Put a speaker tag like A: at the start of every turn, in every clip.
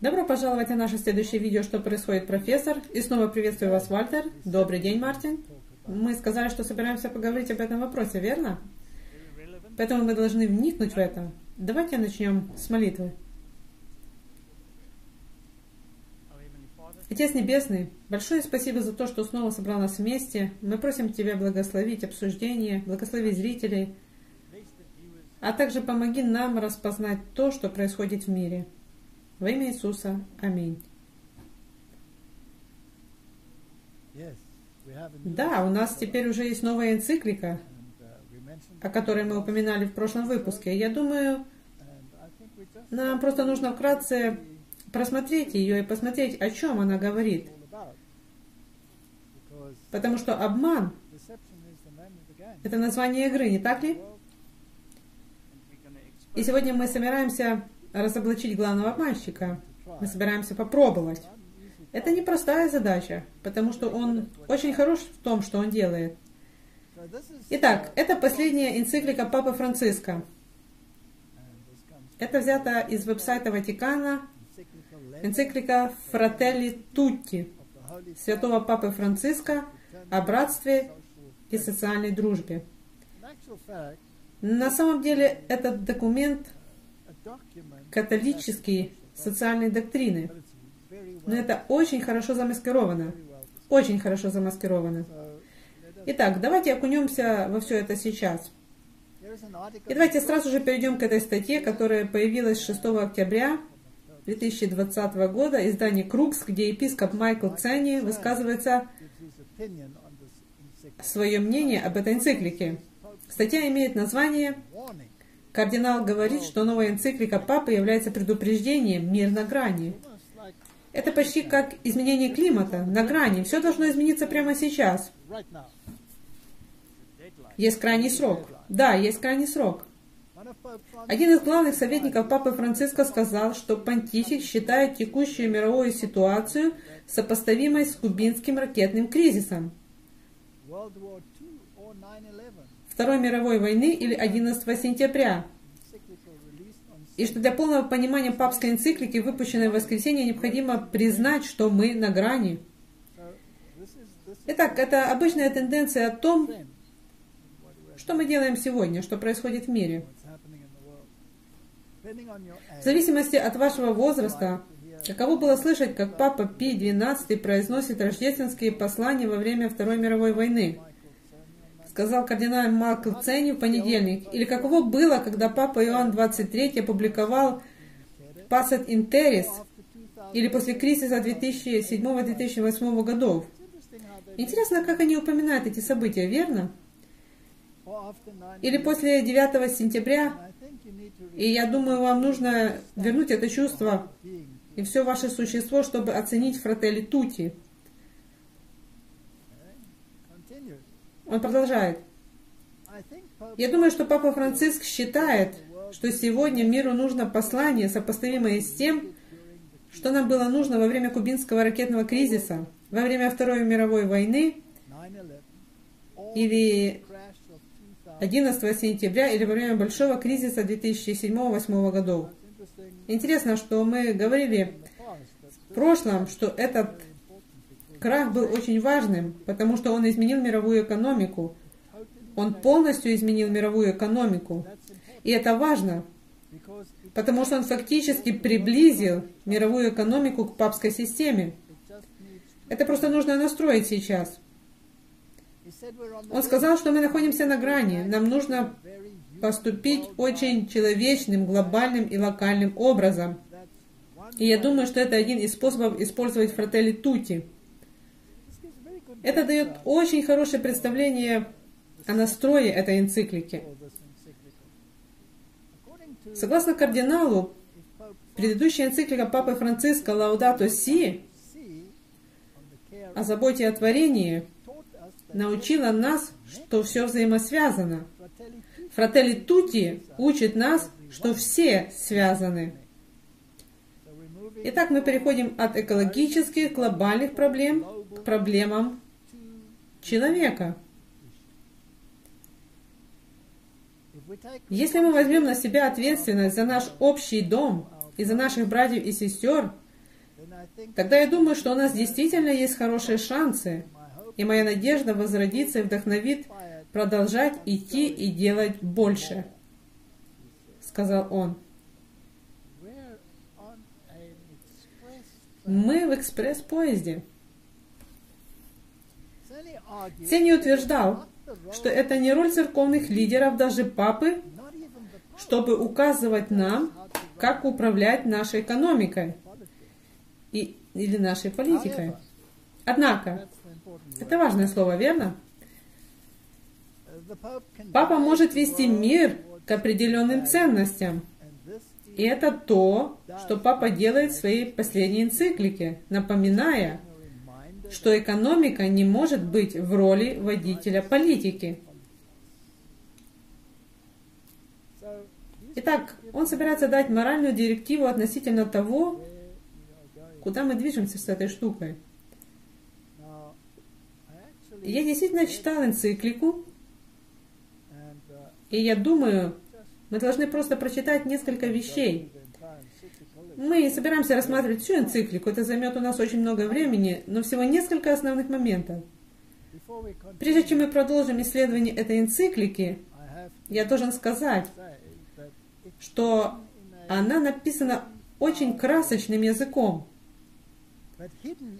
A: Добро пожаловать на наше следующее видео «Что происходит, профессор?» И снова приветствую вас, Вальтер. Добрый день, Мартин. Мы сказали, что собираемся поговорить об этом вопросе, верно? Поэтому мы должны вникнуть в это. Давайте начнем с молитвы. Отец Небесный, большое спасибо за то, что снова собрал нас вместе. Мы просим Тебя благословить обсуждение, благослови зрителей, а также помоги нам распознать то, что происходит в мире. Во имя Иисуса. Аминь. Да, у нас теперь уже есть новая энциклика, о которой мы упоминали в прошлом выпуске. Я думаю, нам просто нужно вкратце просмотреть ее и посмотреть, о чем она говорит. Потому что обман – это название игры, не так ли? И сегодня мы собираемся разоблачить главного обманщика. Мы собираемся попробовать. Это непростая задача, потому что он очень хорош в том, что он делает. Итак, это последняя энциклика Папы Франциска. Это взято из веб-сайта Ватикана, энциклика Фрателли Тутти, святого Папы Франциска о братстве и социальной дружбе. На самом деле этот документ католические социальные доктрины, но это очень хорошо замаскировано. Очень хорошо замаскировано. Итак, давайте окунемся во все это сейчас. И давайте сразу же перейдем к этой статье, которая появилась 6 октября 2020 года, издание «Крукс», где епископ Майкл Ценни высказывается свое мнение об этой энциклике. Статья имеет название «Кардинал говорит, что новая энциклика Папы является предупреждением «Мир на грани». Это почти как изменение климата, на грани. Все должно измениться прямо сейчас. Есть крайний срок. Да, есть крайний срок. Один из главных советников Папы Франциска сказал, что понтифик считает текущую мировую ситуацию сопоставимой с кубинским ракетным кризисом. Второй мировой войны или 11 сентября. И что для полного понимания папской энциклики, выпущенной в воскресенье, необходимо признать, что мы на грани. Итак, это обычная тенденция о том, что мы делаем сегодня, что происходит в мире. В зависимости от вашего возраста, каково было слышать, как Папа Пий XII произносит рождественские послания во время Второй мировой войны, сказал кардинал Майкл Ценни в понедельник, или каково было, когда Папа Иоанн XXIII опубликовал «Пасет Интерис», или после кризиса 2007-2008 годов. Интересно, как они упоминают эти события, верно? Или после 9 сентября и я думаю, вам нужно вернуть это чувство и все ваше существо, чтобы оценить фрателли Тути. Он продолжает. Я думаю, что Папа Франциск считает, что сегодня миру нужно послание, сопоставимое с тем, что нам было нужно во время кубинского ракетного кризиса, во время Второй мировой войны или 11 сентября или во время большого кризиса 2007-2008 годов. Интересно, что мы говорили в прошлом, что этот крах был очень важным, потому что он изменил мировую экономику. Он полностью изменил мировую экономику. И это важно, потому что он фактически приблизил мировую экономику к папской системе. Это просто нужно настроить сейчас. Он сказал, что мы находимся на грани. Нам нужно поступить очень человечным, глобальным и локальным образом. И я думаю, что это один из способов использовать фрателли тути. Это дает очень хорошее представление о настрое этой энциклики. Согласно кардиналу, предыдущая энциклика Папы Франциска «Лаудато Си» о заботе о творении – научила нас, что все взаимосвязано. Фрателли Тути учит нас, что все связаны. Итак, мы переходим от экологических глобальных проблем к проблемам человека. Если мы возьмем на себя ответственность за наш общий дом и за наших братьев и сестер, тогда я думаю, что у нас действительно есть хорошие шансы, и моя надежда возродится и вдохновит продолжать идти и делать больше, сказал он. Мы в экспресс-поезде. Ценни утверждал, что это не роль церковных лидеров, даже папы, чтобы указывать нам, как управлять нашей экономикой и, или нашей политикой. Однако, это важное слово, верно? Папа может вести мир к определенным ценностям. И это то, что папа делает в своей последней энциклике, напоминая, что экономика не может быть в роли водителя политики. Итак, он собирается дать моральную директиву относительно того, куда мы движемся с этой штукой. Я действительно читал энциклику, и я думаю, мы должны просто прочитать несколько вещей. Мы собираемся рассматривать всю энциклику, это займет у нас очень много времени, но всего несколько основных моментов. Прежде чем мы продолжим исследование этой энциклики, я должен сказать, что она написана очень красочным языком.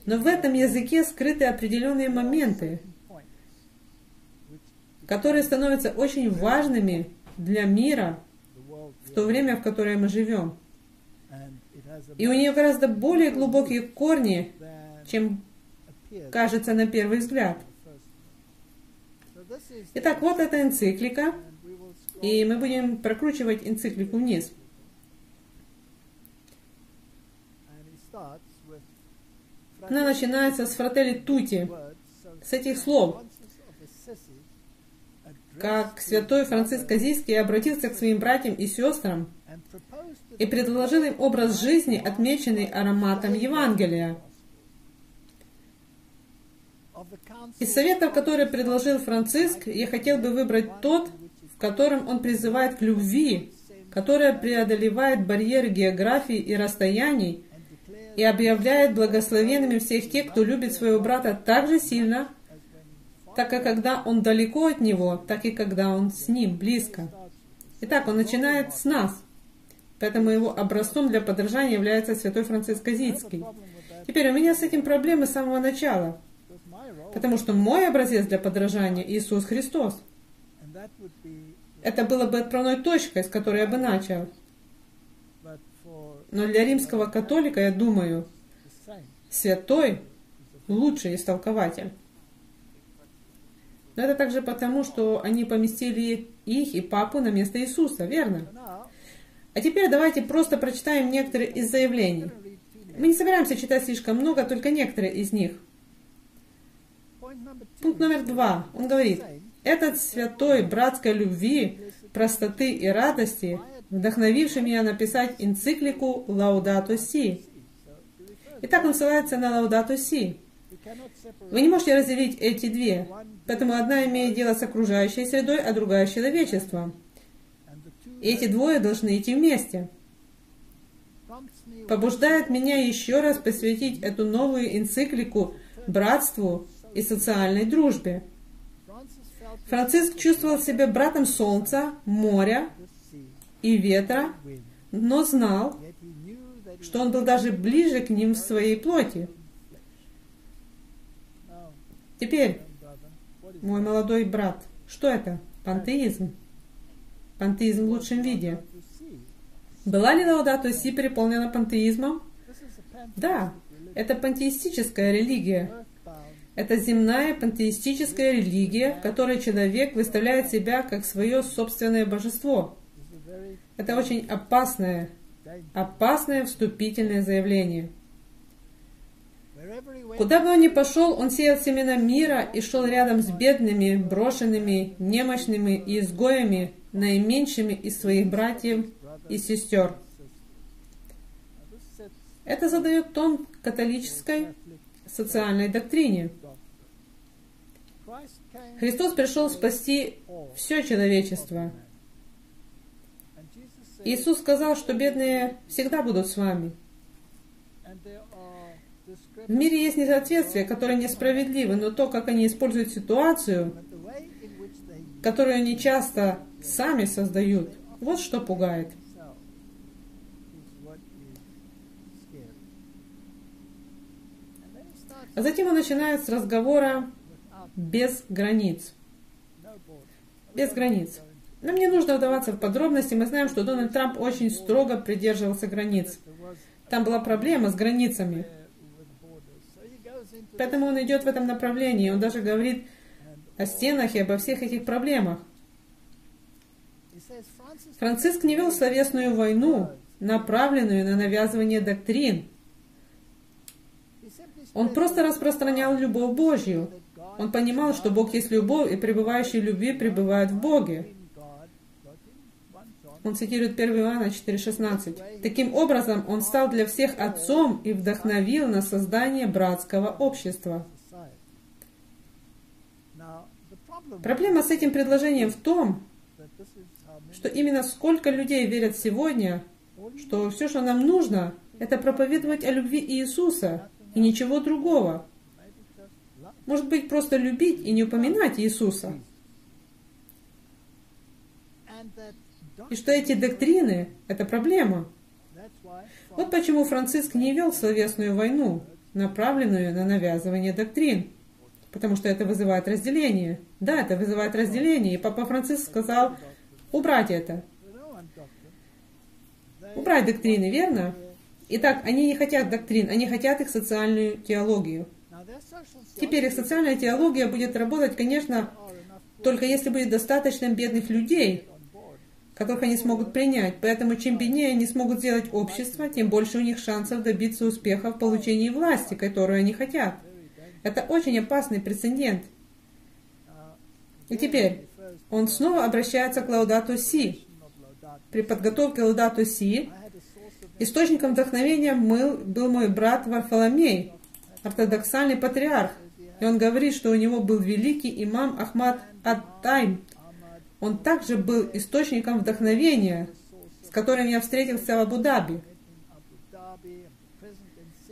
A: Но в этом языке скрыты определенные моменты, которые становятся очень важными для мира в то время, в которое мы живем. И у нее гораздо более глубокие корни, чем кажется на первый взгляд. Итак, вот эта энциклика, и мы будем прокручивать энциклику вниз. Она начинается с фрателли тути, с этих слов. Как святой Франциск Азийский обратился к своим братьям и сестрам и предложил им образ жизни, отмеченный ароматом Евангелия. Из советов, которые предложил Франциск, я хотел бы выбрать тот, в котором он призывает к любви, которая преодолевает барьеры географии и расстояний и объявляет благословенными всех тех, кто любит своего брата так же сильно, так как когда он далеко от него, так и когда он с ним, близко. Итак, он начинает с нас. Поэтому его образцом для подражания является святой Франциск Азийский. Теперь у меня с этим проблемы с самого начала. Потому что мой образец для подражания Иисус Христос. Это было бы отправной точкой, с которой я бы начал. Но для римского католика, я думаю, святой лучший истолкователь. Но это также потому, что они поместили их и папу на место Иисуса, верно? А теперь давайте просто прочитаем некоторые из заявлений. Мы не собираемся читать слишком много, только некоторые из них. Пункт номер два. Он говорит, этот святой братской любви, простоты и радости, вдохновивший меня написать энциклику «Лаудато Си». Итак, он ссылается на «Лаудато Си». Вы не можете разделить эти две, поэтому одна имеет дело с окружающей средой, а другая с человечеством. Эти двое должны идти вместе. Побуждает меня еще раз посвятить эту новую энциклику братству и социальной дружбе. Франциск чувствовал себя братом солнца, моря и ветра, но знал, что он был даже ближе к ним в своей плоти. Теперь, мой молодой брат, что это? Пантеизм. Пантеизм в лучшем виде. Была ли Лаудато Си переполнена пантеизмом? Да, это пантеистическая религия. Это земная пантеистическая религия, в которой человек выставляет себя как свое собственное божество. Это очень опасное, опасное вступительное заявление. Куда бы он ни пошел, он сеял семена мира и шел рядом с бедными, брошенными, немощными и изгоями, наименьшими из своих братьев и сестер. Это задает тон католической социальной доктрине. Христос пришел спасти все человечество. Иисус сказал, что бедные всегда будут с вами. В мире есть несоответствия, которые несправедливы, но то, как они используют ситуацию, которую они часто сами создают, вот что пугает. А затем он начинает с разговора без границ. Без границ. Нам не нужно вдаваться в подробности. Мы знаем, что Дональд Трамп очень строго придерживался границ. Там была проблема с границами. Поэтому он идет в этом направлении. Он даже говорит о стенах и обо всех этих проблемах. Франциск не вел словесную войну, направленную на навязывание доктрин. Он просто распространял любовь Божью. Он понимал, что Бог есть любовь, и пребывающие в любви пребывают в Боге. Он цитирует 1 Иоанна 4,16. Таким образом, он стал для всех отцом и вдохновил на создание братского общества. Проблема с этим предложением в том, что именно сколько людей верят сегодня, что все, что нам нужно, это проповедовать о любви Иисуса и ничего другого. Может быть, просто любить и не упоминать Иисуса. И что эти доктрины – это проблема. Вот почему Франциск не вел словесную войну, направленную на навязывание доктрин. Потому что это вызывает разделение. Да, это вызывает разделение. И Папа Франциск сказал убрать это. Убрать доктрины, верно? Итак, они не хотят доктрин, они хотят их социальную теологию. Теперь их социальная теология будет работать, конечно, только если будет достаточно бедных людей, которых они смогут принять. Поэтому чем беднее они смогут сделать общество, тем больше у них шансов добиться успеха в получении власти, которую они хотят. Это очень опасный прецедент. И теперь он снова обращается к Лаудату Си. При подготовке Лаудату Си источником вдохновения был мой брат Варфоломей, ортодоксальный патриарх. И он говорит, что у него был великий имам Ахмад Ад-Тайм, он также был источником вдохновения, с которым я встретился в Абу-Даби.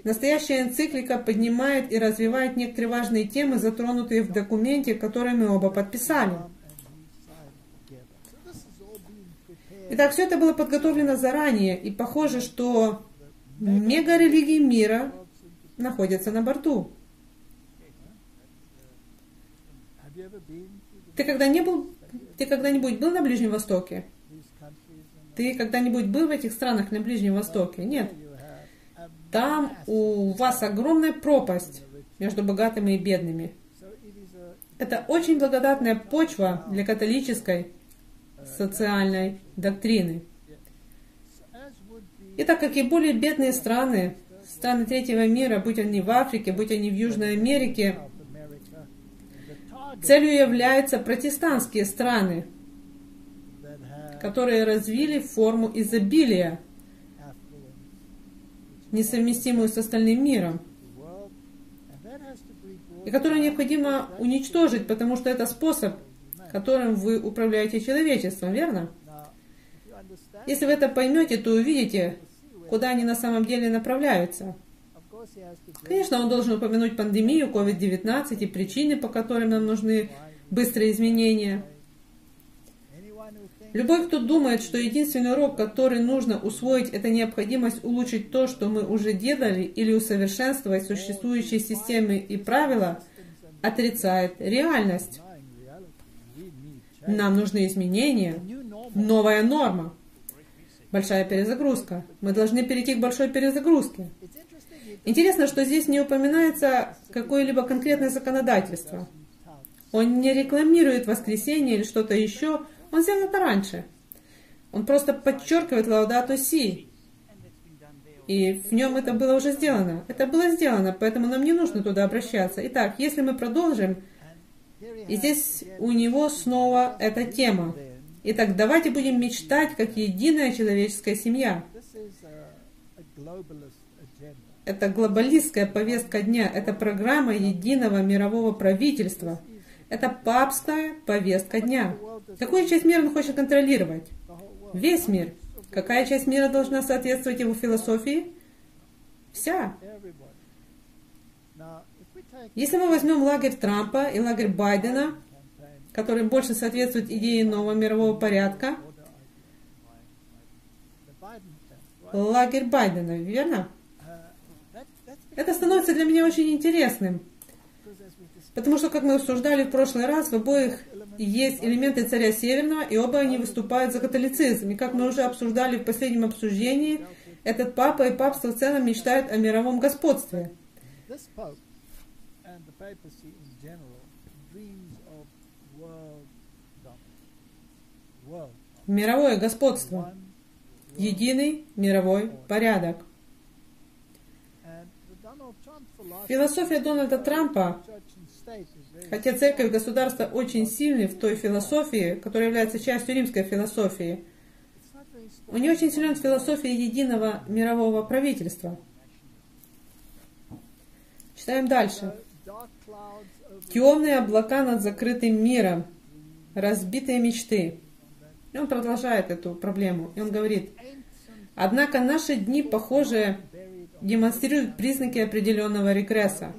A: Настоящая энциклика поднимает и развивает некоторые важные темы, затронутые в документе, который мы оба подписали. Итак, все это было подготовлено заранее, и похоже, что мега-религии мира находятся на борту. Ты когда не был ты когда-нибудь был на Ближнем Востоке? Ты когда-нибудь был в этих странах на Ближнем Востоке? Нет. Там у вас огромная пропасть между богатыми и бедными. Это очень благодатная почва для католической социальной доктрины. И так как и более бедные страны, страны третьего мира, будь они в Африке, будь они в Южной Америке, Целью являются протестантские страны, которые развили форму изобилия, несовместимую с остальным миром, и которую необходимо уничтожить, потому что это способ, которым вы управляете человечеством, верно? Если вы это поймете, то увидите, куда они на самом деле направляются – Конечно, он должен упомянуть пандемию COVID-19 и причины, по которым нам нужны быстрые изменения. Любой, кто думает, что единственный урок, который нужно усвоить, это необходимость улучшить то, что мы уже делали, или усовершенствовать существующие системы и правила, отрицает реальность. Нам нужны изменения, новая норма, большая перезагрузка. Мы должны перейти к большой перезагрузке. Интересно, что здесь не упоминается какое-либо конкретное законодательство. Он не рекламирует воскресенье или что-то еще, он сделал это раньше. Он просто подчеркивает Лаудату Си. И в нем это было уже сделано. Это было сделано, поэтому нам не нужно туда обращаться. Итак, если мы продолжим, и здесь у него снова эта тема. Итак, давайте будем мечтать, как единая человеческая семья. Это глобалистская повестка дня, это программа единого мирового правительства. Это папская повестка дня. Какую часть мира он хочет контролировать? Весь мир. Какая часть мира должна соответствовать его философии? Вся. Если мы возьмем лагерь Трампа и лагерь Байдена, который больше соответствует идее нового мирового порядка, лагерь Байдена, верно? Это становится для меня очень интересным, потому что, как мы обсуждали в прошлый раз, в обоих есть элементы царя Северного, и оба они выступают за католицизм. И как мы уже обсуждали в последнем обсуждении, этот папа и папство в целом мечтают о мировом господстве. Мировое господство. Единый мировой порядок. Философия Дональда Трампа, хотя церковь и государство очень сильны в той философии, которая является частью римской философии, он не очень силен в философии единого мирового правительства. Читаем дальше. Темные облака над закрытым миром, разбитые мечты. И он продолжает эту проблему. И он говорит, однако наши дни, похоже, демонстрируют признаки определенного регресса.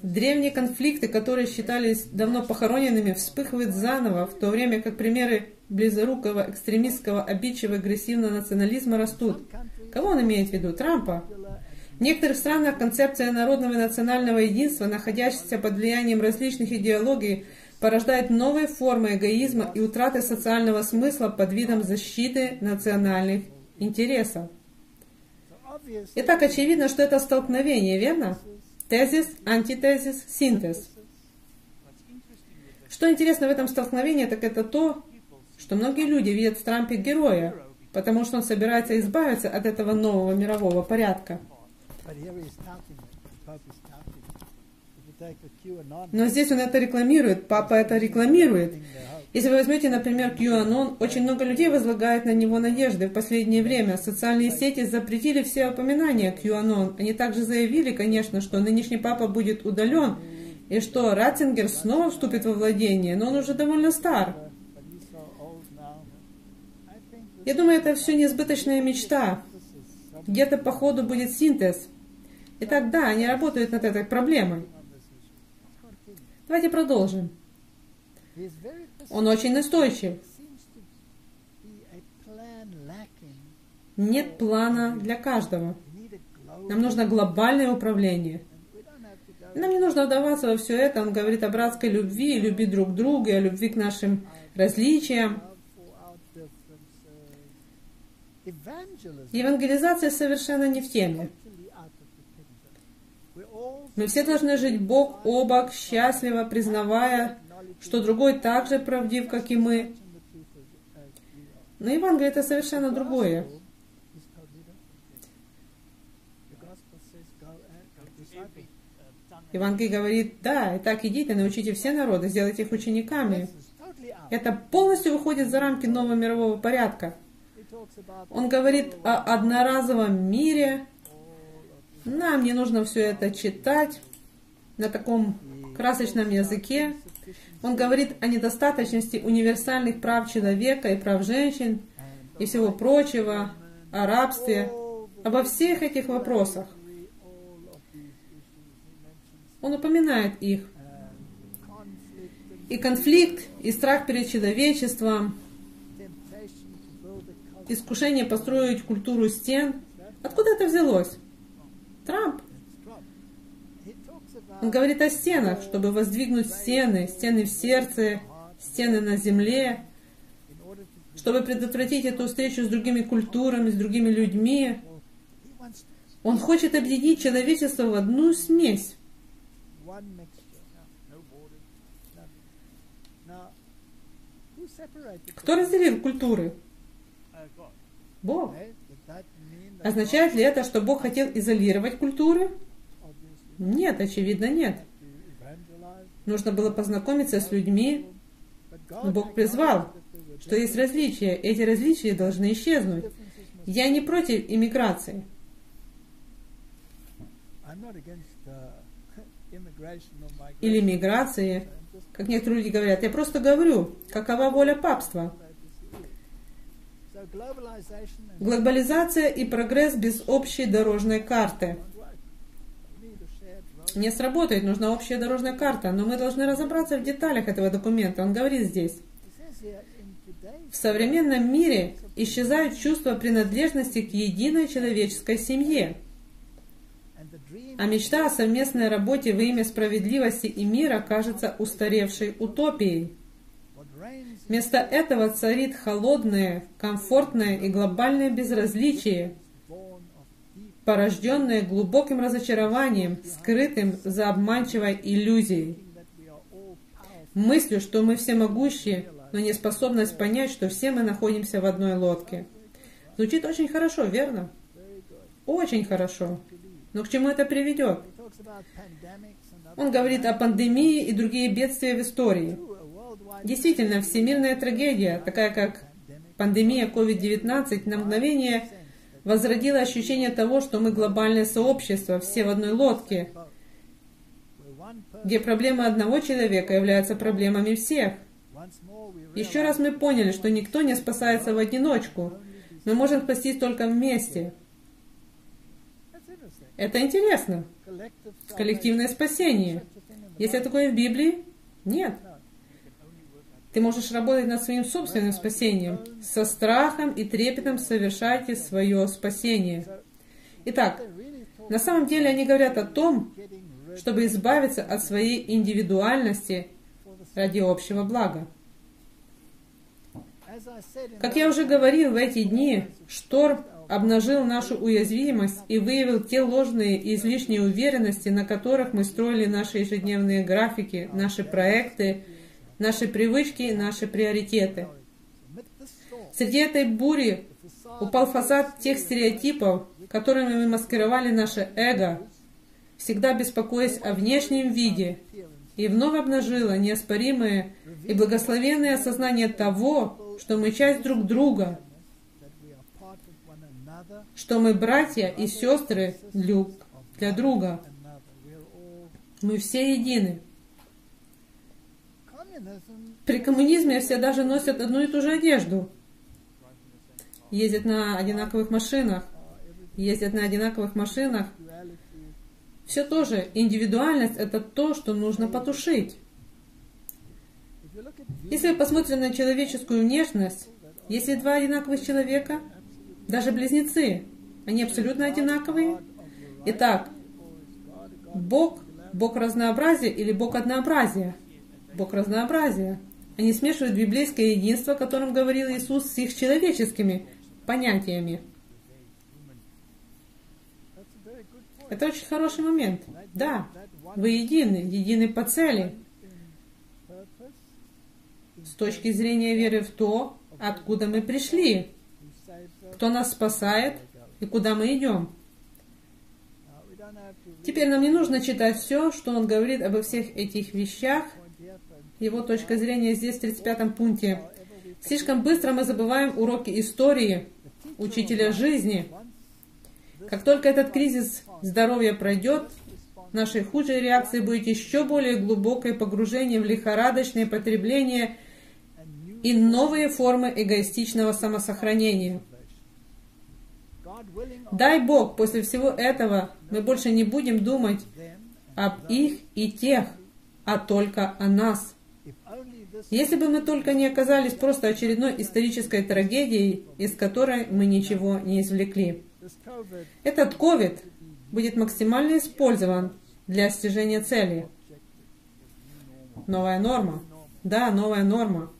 A: Древние конфликты, которые считались давно похороненными, вспыхивают заново, в то время как примеры близорукого, экстремистского, обидчивого, агрессивного национализма растут. Кого он имеет в виду? Трампа. В некоторых странах концепция народного и национального единства, находящаяся под влиянием различных идеологий, порождает новые формы эгоизма и утраты социального смысла под видом защиты национальных интересов. Итак, очевидно, что это столкновение, верно? Тезис, антитезис, синтез. Что интересно в этом столкновении, так это то, что многие люди видят в Трампе героя, потому что он собирается избавиться от этого нового мирового порядка. Но здесь он это рекламирует, папа это рекламирует. Если вы возьмете, например, QAnon, очень много людей возлагает на него надежды в последнее время. Социальные сети запретили все упоминания QAnon. Они также заявили, конечно, что нынешний папа будет удален, и что Ратцингер снова вступит во владение, но он уже довольно стар. Я думаю, это все несбыточная мечта. Где-то по ходу будет синтез. Итак, да, они работают над этой проблемой. Давайте продолжим. Он очень настойчив. Нет плана для каждого. Нам нужно глобальное управление. Нам не нужно вдаваться во все это. Он говорит о братской любви, любви друг к другу, о любви к нашим различиям. Евангелизация совершенно не в теме. Мы все должны жить бок о бок, счастливо, признавая что другой так же правдив, как и мы. Но Евангелие это совершенно другое. Евангелие говорит, да, и так идите, научите все народы, сделайте их учениками. Это полностью выходит за рамки нового мирового порядка. Он говорит о одноразовом мире. Нам не нужно все это читать на таком красочном языке. Он говорит о недостаточности универсальных прав человека и прав женщин и всего прочего, о рабстве, обо всех этих вопросах. Он упоминает их. И конфликт, и страх перед человечеством, искушение построить культуру стен. Откуда это взялось? Трамп. Он говорит о стенах, чтобы воздвигнуть стены, стены в сердце, стены на земле, чтобы предотвратить эту встречу с другими культурами, с другими людьми. Он хочет объединить человечество в одну смесь. Кто разделил культуры? Бог. Означает ли это, что Бог хотел изолировать культуры? Нет, очевидно, нет. Нужно было познакомиться с людьми, но Бог призвал, что есть различия. Эти различия должны исчезнуть. Я не против иммиграции. Или миграции, как некоторые люди говорят. Я просто говорю, какова воля папства. Глобализация и прогресс без общей дорожной карты – не сработает, нужна общая дорожная карта, но мы должны разобраться в деталях этого документа. Он говорит здесь, в современном мире исчезают чувства принадлежности к единой человеческой семье. А мечта о совместной работе во имя справедливости и мира кажется устаревшей утопией. Вместо этого царит холодное, комфортное и глобальное безразличие, порожденное глубоким разочарованием, скрытым за обманчивой иллюзией. Мыслью, что мы всемогущие, но неспособность понять, что все мы находимся в одной лодке. Звучит очень хорошо, верно? Очень хорошо. Но к чему это приведет? Он говорит о пандемии и другие бедствия в истории. Действительно, всемирная трагедия, такая как пандемия COVID-19, на мгновение возродила ощущение того, что мы глобальное сообщество, все в одной лодке, где проблемы одного человека являются проблемами всех. Еще раз мы поняли, что никто не спасается в одиночку. Мы можем спастись только вместе. Это интересно. Коллективное спасение. Есть ли такое в Библии? Нет. Ты можешь работать над своим собственным спасением. Со страхом и трепетом совершайте свое спасение. Итак, на самом деле они говорят о том, чтобы избавиться от своей индивидуальности ради общего блага. Как я уже говорил, в эти дни шторм обнажил нашу уязвимость и выявил те ложные и излишние уверенности, на которых мы строили наши ежедневные графики, наши проекты, наши привычки, наши приоритеты. Среди этой бури упал фасад тех стереотипов, которыми мы маскировали наше эго, всегда беспокоясь о внешнем виде, и вновь обнажило неоспоримое и благословенное осознание того, что мы часть друг друга, что мы братья и сестры для друга. Мы все едины. При коммунизме все даже носят одну и ту же одежду. Ездят на одинаковых машинах. Ездят на одинаковых машинах. Все тоже. Индивидуальность – это то, что нужно потушить. Если вы посмотрите на человеческую внешность, если два одинаковых человека, даже близнецы, они абсолютно одинаковые. Итак, Бог, Бог разнообразия или Бог однообразия – Бог разнообразия. Они смешивают библейское единство, о котором говорил Иисус, с их человеческими понятиями. Это очень хороший момент. Да, вы едины, едины по цели. С точки зрения веры в то, откуда мы пришли, кто нас спасает и куда мы идем. Теперь нам не нужно читать все, что он говорит обо всех этих вещах, его точка зрения здесь в 35 пункте. Слишком быстро мы забываем уроки истории, учителя жизни. Как только этот кризис здоровья пройдет, нашей худшей реакцией будет еще более глубокое погружение в лихорадочное потребление и новые формы эгоистичного самосохранения. Дай Бог, после всего этого мы больше не будем думать об их и тех, а только о нас. Если бы мы только не оказались просто очередной исторической трагедией, из которой мы ничего не извлекли. Этот COVID будет максимально использован для достижения цели. Новая норма. Да, новая норма.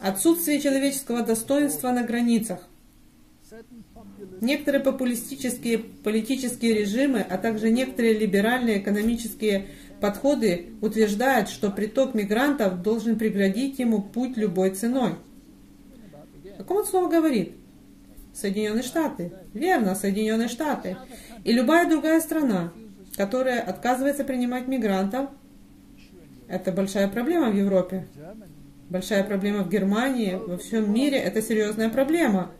A: Отсутствие человеческого достоинства на границах. Некоторые популистические политические режимы, а также некоторые либеральные экономические подходы утверждают, что приток мигрантов должен преградить ему путь любой ценой. О ком он слово говорит? Соединенные Штаты. Верно, Соединенные Штаты. И любая другая страна, которая отказывается принимать мигрантов, это большая проблема в Европе. Большая проблема в Германии, во всем мире это серьезная проблема.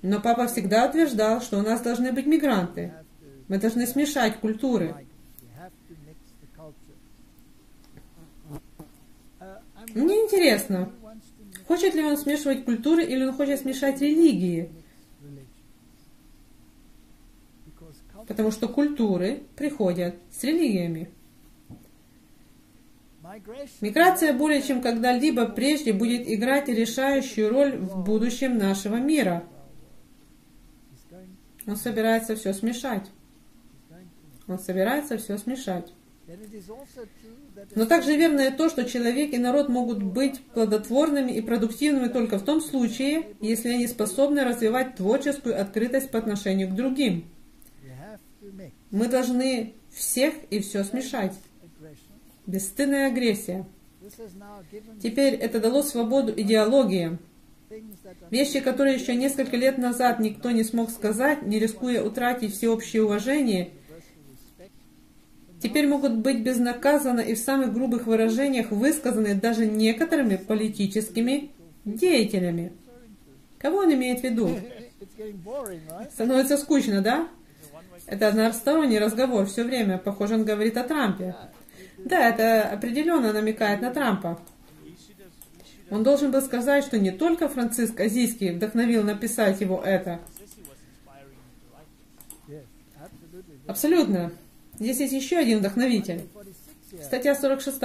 A: Но папа всегда утверждал, что у нас должны быть мигранты. Мы должны смешать культуры. Мне интересно, хочет ли он смешивать культуры или он хочет смешать религии? потому что культуры приходят с религиями. Миграция более чем когда-либо прежде будет играть решающую роль в будущем нашего мира. Он собирается все смешать. Он собирается все смешать. Но также верно и то, что человек и народ могут быть плодотворными и продуктивными только в том случае, если они способны развивать творческую открытость по отношению к другим. Мы должны всех и все смешать. Бесстыдная агрессия. Теперь это дало свободу идеологии. Вещи, которые еще несколько лет назад никто не смог сказать, не рискуя утратить всеобщее уважение – теперь могут быть безнаказанно и в самых грубых выражениях высказаны даже некоторыми политическими деятелями. Кого он имеет в виду? Становится скучно, да? Это односторонний разговор все время. Похоже, он говорит о Трампе. Да, это определенно намекает на Трампа. Он должен был сказать, что не только Франциск Азийский вдохновил написать его это. Абсолютно. Здесь есть еще один вдохновитель. Статья 46.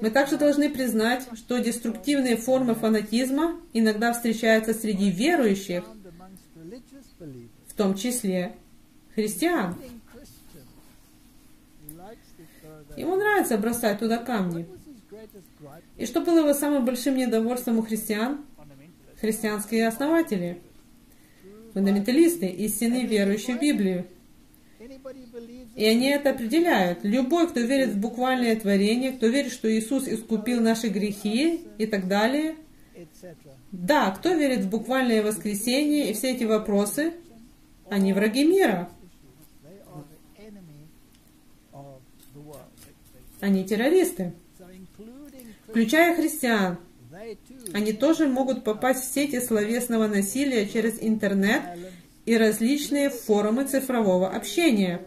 A: Мы также должны признать, что деструктивные формы фанатизма иногда встречаются среди верующих, в том числе христиан. Ему нравится бросать туда камни. И что было его самым большим недовольством у христиан? Христианские основатели, фундаменталисты, истинные верующие в Библию. И они это определяют. Любой, кто верит в буквальное творение, кто верит, что Иисус искупил наши грехи и так далее. Да, кто верит в буквальное воскресение и все эти вопросы, они враги мира. Они террористы. Включая христиан. Они тоже могут попасть в сети словесного насилия через интернет и различные форумы цифрового общения.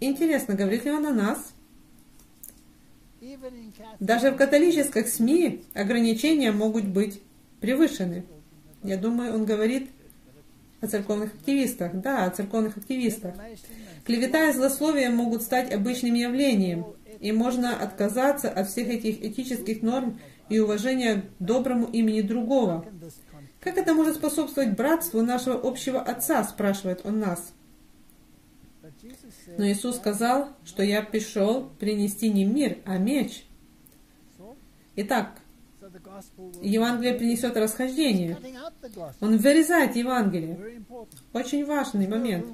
A: Интересно, говорит ли он о нас? Даже в католических СМИ ограничения могут быть превышены. Я думаю, он говорит о церковных активистах. Да, о церковных активистах. Клевета и злословие могут стать обычным явлением, и можно отказаться от всех этих этических норм и уважения к доброму имени другого. Как это может способствовать братству нашего общего Отца, спрашивает он нас. Но Иисус сказал, что я пришел принести не мир, а меч. Итак, Евангелие принесет расхождение. Он вырезает Евангелие. Очень важный момент.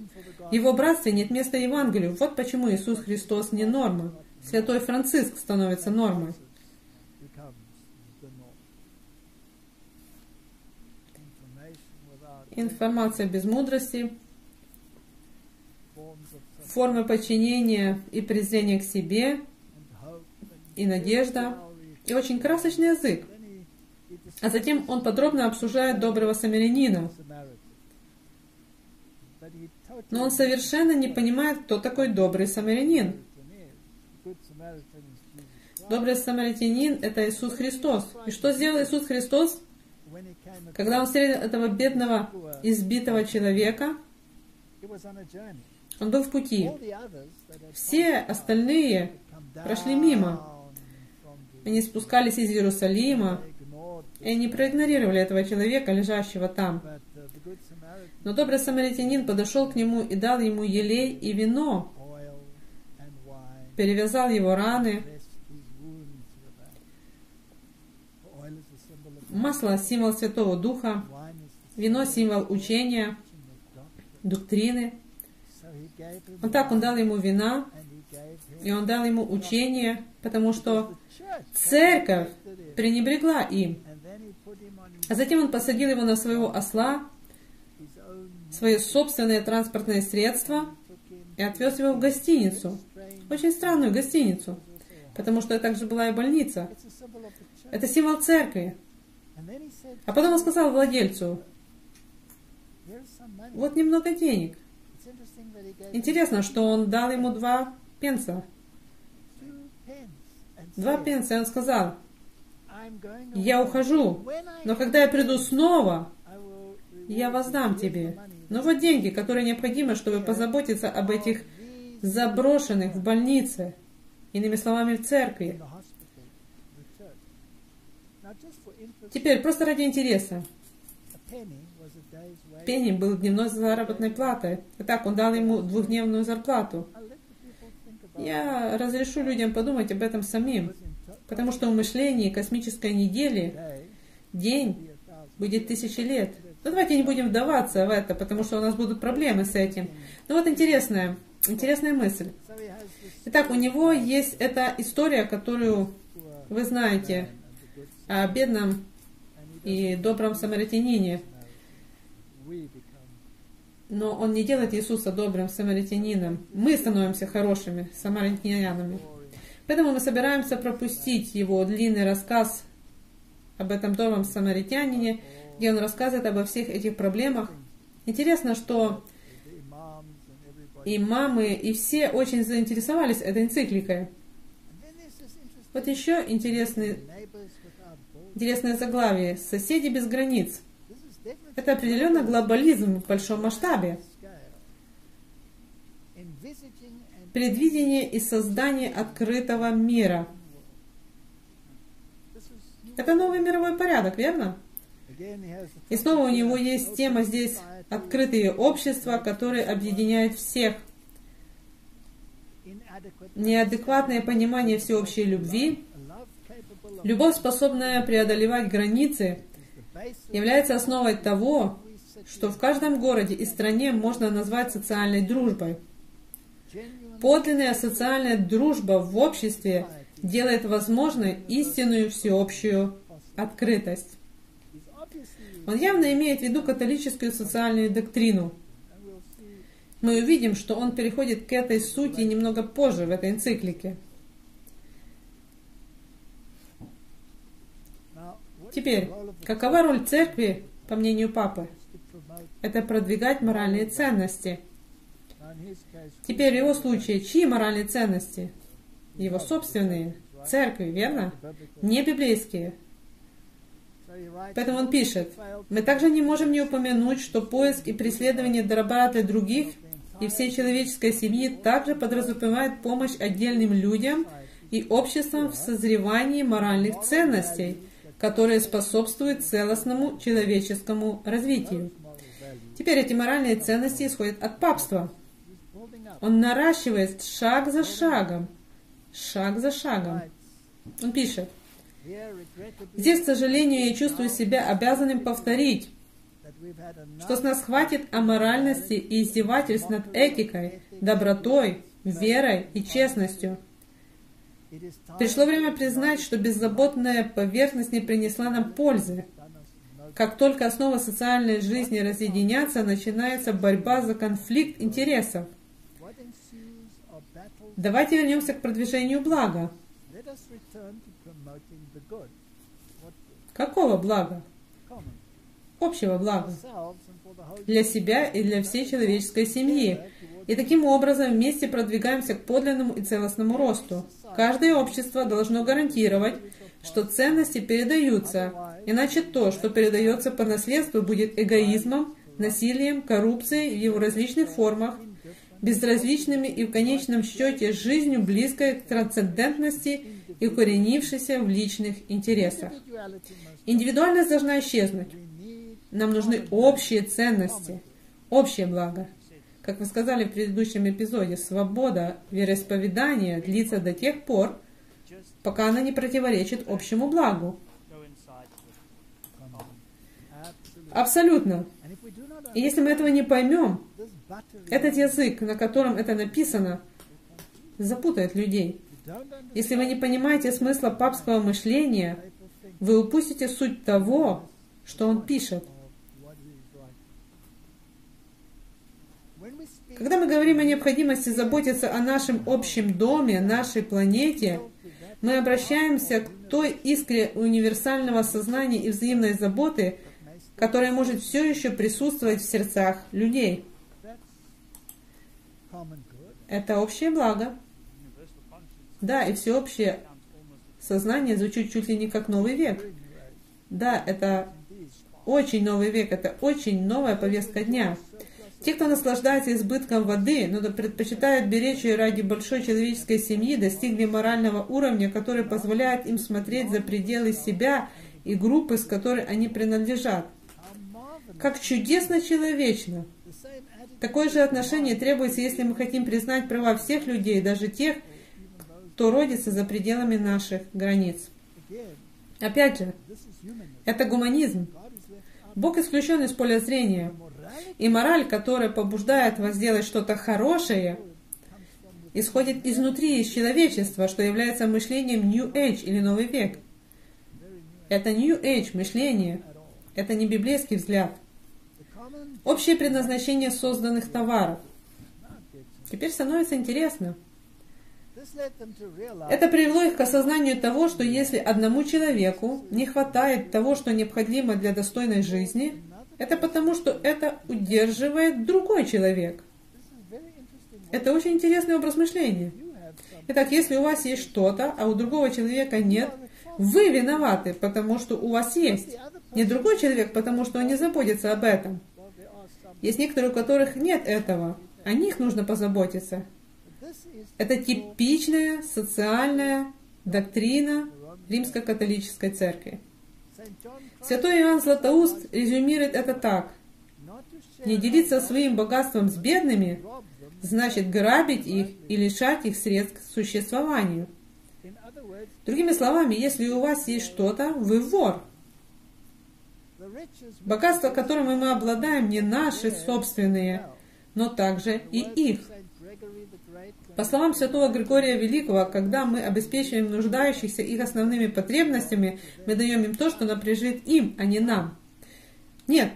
A: Его братстве нет места Евангелию. Вот почему Иисус Христос не норма. Святой Франциск становится нормой. Информация без мудрости формы подчинения и презрения к себе, и надежда, и очень красочный язык. А затем он подробно обсуждает доброго самарянина. Но он совершенно не понимает, кто такой добрый самарянин. Добрый самарянин — это Иисус Христос. И что сделал Иисус Христос? Когда он встретил этого бедного, избитого человека, он был в пути. Все остальные прошли мимо. Они спускались из Иерусалима, и они проигнорировали этого человека, лежащего там. Но добрый самаритянин подошел к нему и дал ему елей и вино, перевязал его раны. Масло — символ Святого Духа, вино — символ учения, доктрины — вот так он дал ему вина, и он дал ему учение, потому что церковь пренебрегла им. А затем он посадил его на своего осла, свое собственное транспортное средство, и отвез его в гостиницу. Очень странную гостиницу, потому что это также была и больница. Это символ церкви. А потом он сказал владельцу, вот немного денег – Интересно, что он дал ему два пенса. Два пенса, и он сказал, я ухожу, но когда я приду снова, я воздам тебе. Но вот деньги, которые необходимы, чтобы позаботиться об этих заброшенных в больнице, иными словами, в церкви. Теперь, просто ради интереса. Пенни был дневной заработной платой. Итак, он дал ему двухдневную зарплату. Я разрешу людям подумать об этом самим, потому что в мышлении космической недели день будет тысячи лет. Но давайте не будем вдаваться в это, потому что у нас будут проблемы с этим. Ну вот интересная, интересная мысль. Итак, у него есть эта история, которую вы знаете о бедном и добром самаритянине. Но он не делает Иисуса добрым самаритянином. Мы становимся хорошими самаритянами. Поэтому мы собираемся пропустить его длинный рассказ об этом добром самаритянине, где он рассказывает обо всех этих проблемах. Интересно, что и мамы, и все очень заинтересовались этой энцикликой. Вот еще интересный, интересное заглавие «Соседи без границ». Это определенно глобализм в большом масштабе. Предвидение и создание открытого мира. Это новый мировой порядок, верно? И снова у него есть тема здесь «Открытые общества, которые объединяют всех». Неадекватное понимание всеобщей любви, любовь, способная преодолевать границы, является основой того, что в каждом городе и стране можно назвать социальной дружбой. Подлинная социальная дружба в обществе делает возможной истинную всеобщую открытость. Он явно имеет в виду католическую социальную доктрину. Мы увидим, что он переходит к этой сути немного позже в этой энциклике. Теперь, какова роль церкви, по мнению папы? Это продвигать моральные ценности. Теперь в его случае, чьи моральные ценности? Его собственные, церкви, верно? Не библейские. Поэтому он пишет, мы также не можем не упомянуть, что поиск и преследование доброты других и всей человеческой семьи также подразумевает помощь отдельным людям и обществам в созревании моральных ценностей, которые способствуют целостному человеческому развитию. Теперь эти моральные ценности исходят от папства. Он наращивает шаг за шагом, шаг за шагом. Он пишет, Здесь, к сожалению, я чувствую себя обязанным повторить, что с нас хватит аморальности и издевательств над этикой, добротой, верой и честностью. Пришло время признать, что беззаботная поверхность не принесла нам пользы. Как только основа социальной жизни разъединятся, начинается борьба за конфликт интересов. Давайте вернемся к продвижению блага. Какого блага? Общего блага. Для себя и для всей человеческой семьи. И таким образом вместе продвигаемся к подлинному и целостному росту. Каждое общество должно гарантировать, что ценности передаются, иначе то, что передается по наследству, будет эгоизмом, насилием, коррупцией в его различных формах, безразличными и в конечном счете жизнью близкой к трансцендентности и укоренившейся в личных интересах. Индивидуальность должна исчезнуть. Нам нужны общие ценности, общее благо. Как вы сказали в предыдущем эпизоде, свобода вероисповедания длится до тех пор, пока она не противоречит общему благу. Абсолютно. И если мы этого не поймем, этот язык, на котором это написано, запутает людей. Если вы не понимаете смысла папского мышления, вы упустите суть того, что он пишет. Когда мы говорим о необходимости заботиться о нашем общем доме, нашей планете, мы обращаемся к той искре универсального сознания и взаимной заботы, которая может все еще присутствовать в сердцах людей. Это общее благо. Да, и всеобщее сознание звучит чуть ли не как новый век. Да, это очень новый век, это очень новая повестка дня. Те, кто наслаждается избытком воды, но предпочитают беречь ее ради большой человеческой семьи, достигли морального уровня, который позволяет им смотреть за пределы себя и группы, с которой они принадлежат. Как чудесно человечно! Такое же отношение требуется, если мы хотим признать права всех людей, даже тех, кто родится за пределами наших границ. Опять же, это гуманизм. Бог исключен из поля зрения. И мораль, которая побуждает вас делать что-то хорошее, исходит изнутри, из человечества, что является мышлением New Age или Новый век. Это New Age мышление. Это не библейский взгляд. Общее предназначение созданных товаров. Теперь становится интересно. Это привело их к осознанию того, что если одному человеку не хватает того, что необходимо для достойной жизни, это потому, что это удерживает другой человек. Это очень интересный образ мышления. Итак, если у вас есть что-то, а у другого человека нет, вы виноваты, потому что у вас есть. Не другой человек, потому что он не заботится об этом. Есть некоторые, у которых нет этого. О них нужно позаботиться. Это типичная социальная доктрина римско-католической церкви. Святой Иоанн Златоуст резюмирует это так. Не делиться своим богатством с бедными значит грабить их и лишать их средств к существованию. Другими словами, если у вас есть что-то, вы вор. Богатство, которым мы обладаем, не наши собственные, но также и их. По словам святого Григория Великого, когда мы обеспечиваем нуждающихся их основными потребностями, мы даем им то, что напряжит им, а не нам. Нет,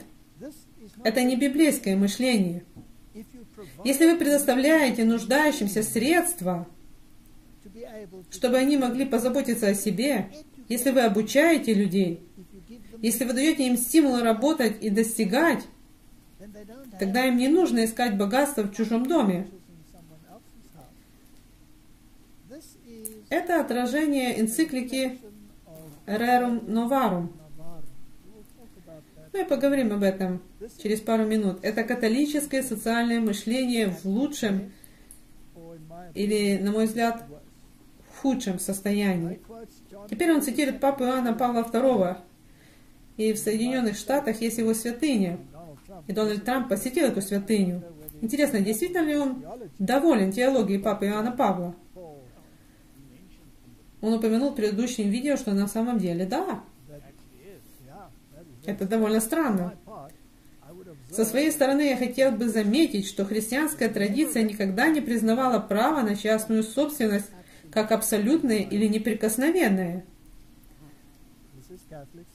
A: это не библейское мышление. Если вы предоставляете нуждающимся средства, чтобы они могли позаботиться о себе, если вы обучаете людей, если вы даете им стимулы работать и достигать, тогда им не нужно искать богатство в чужом доме. Это отражение энциклики Rerum Novarum. Мы поговорим об этом через пару минут. Это католическое социальное мышление в лучшем или, на мой взгляд, в худшем состоянии. Теперь он цитирует папу Иоанна Павла II. И в Соединенных Штатах есть его святыня. И Дональд Трамп посетил эту святыню. Интересно, действительно ли он доволен теологией папы Иоанна Павла? Он упомянул в предыдущем видео, что на самом деле да. Это довольно странно. Со своей стороны я хотел бы заметить, что христианская традиция никогда не признавала право на частную собственность как абсолютное или неприкосновенное.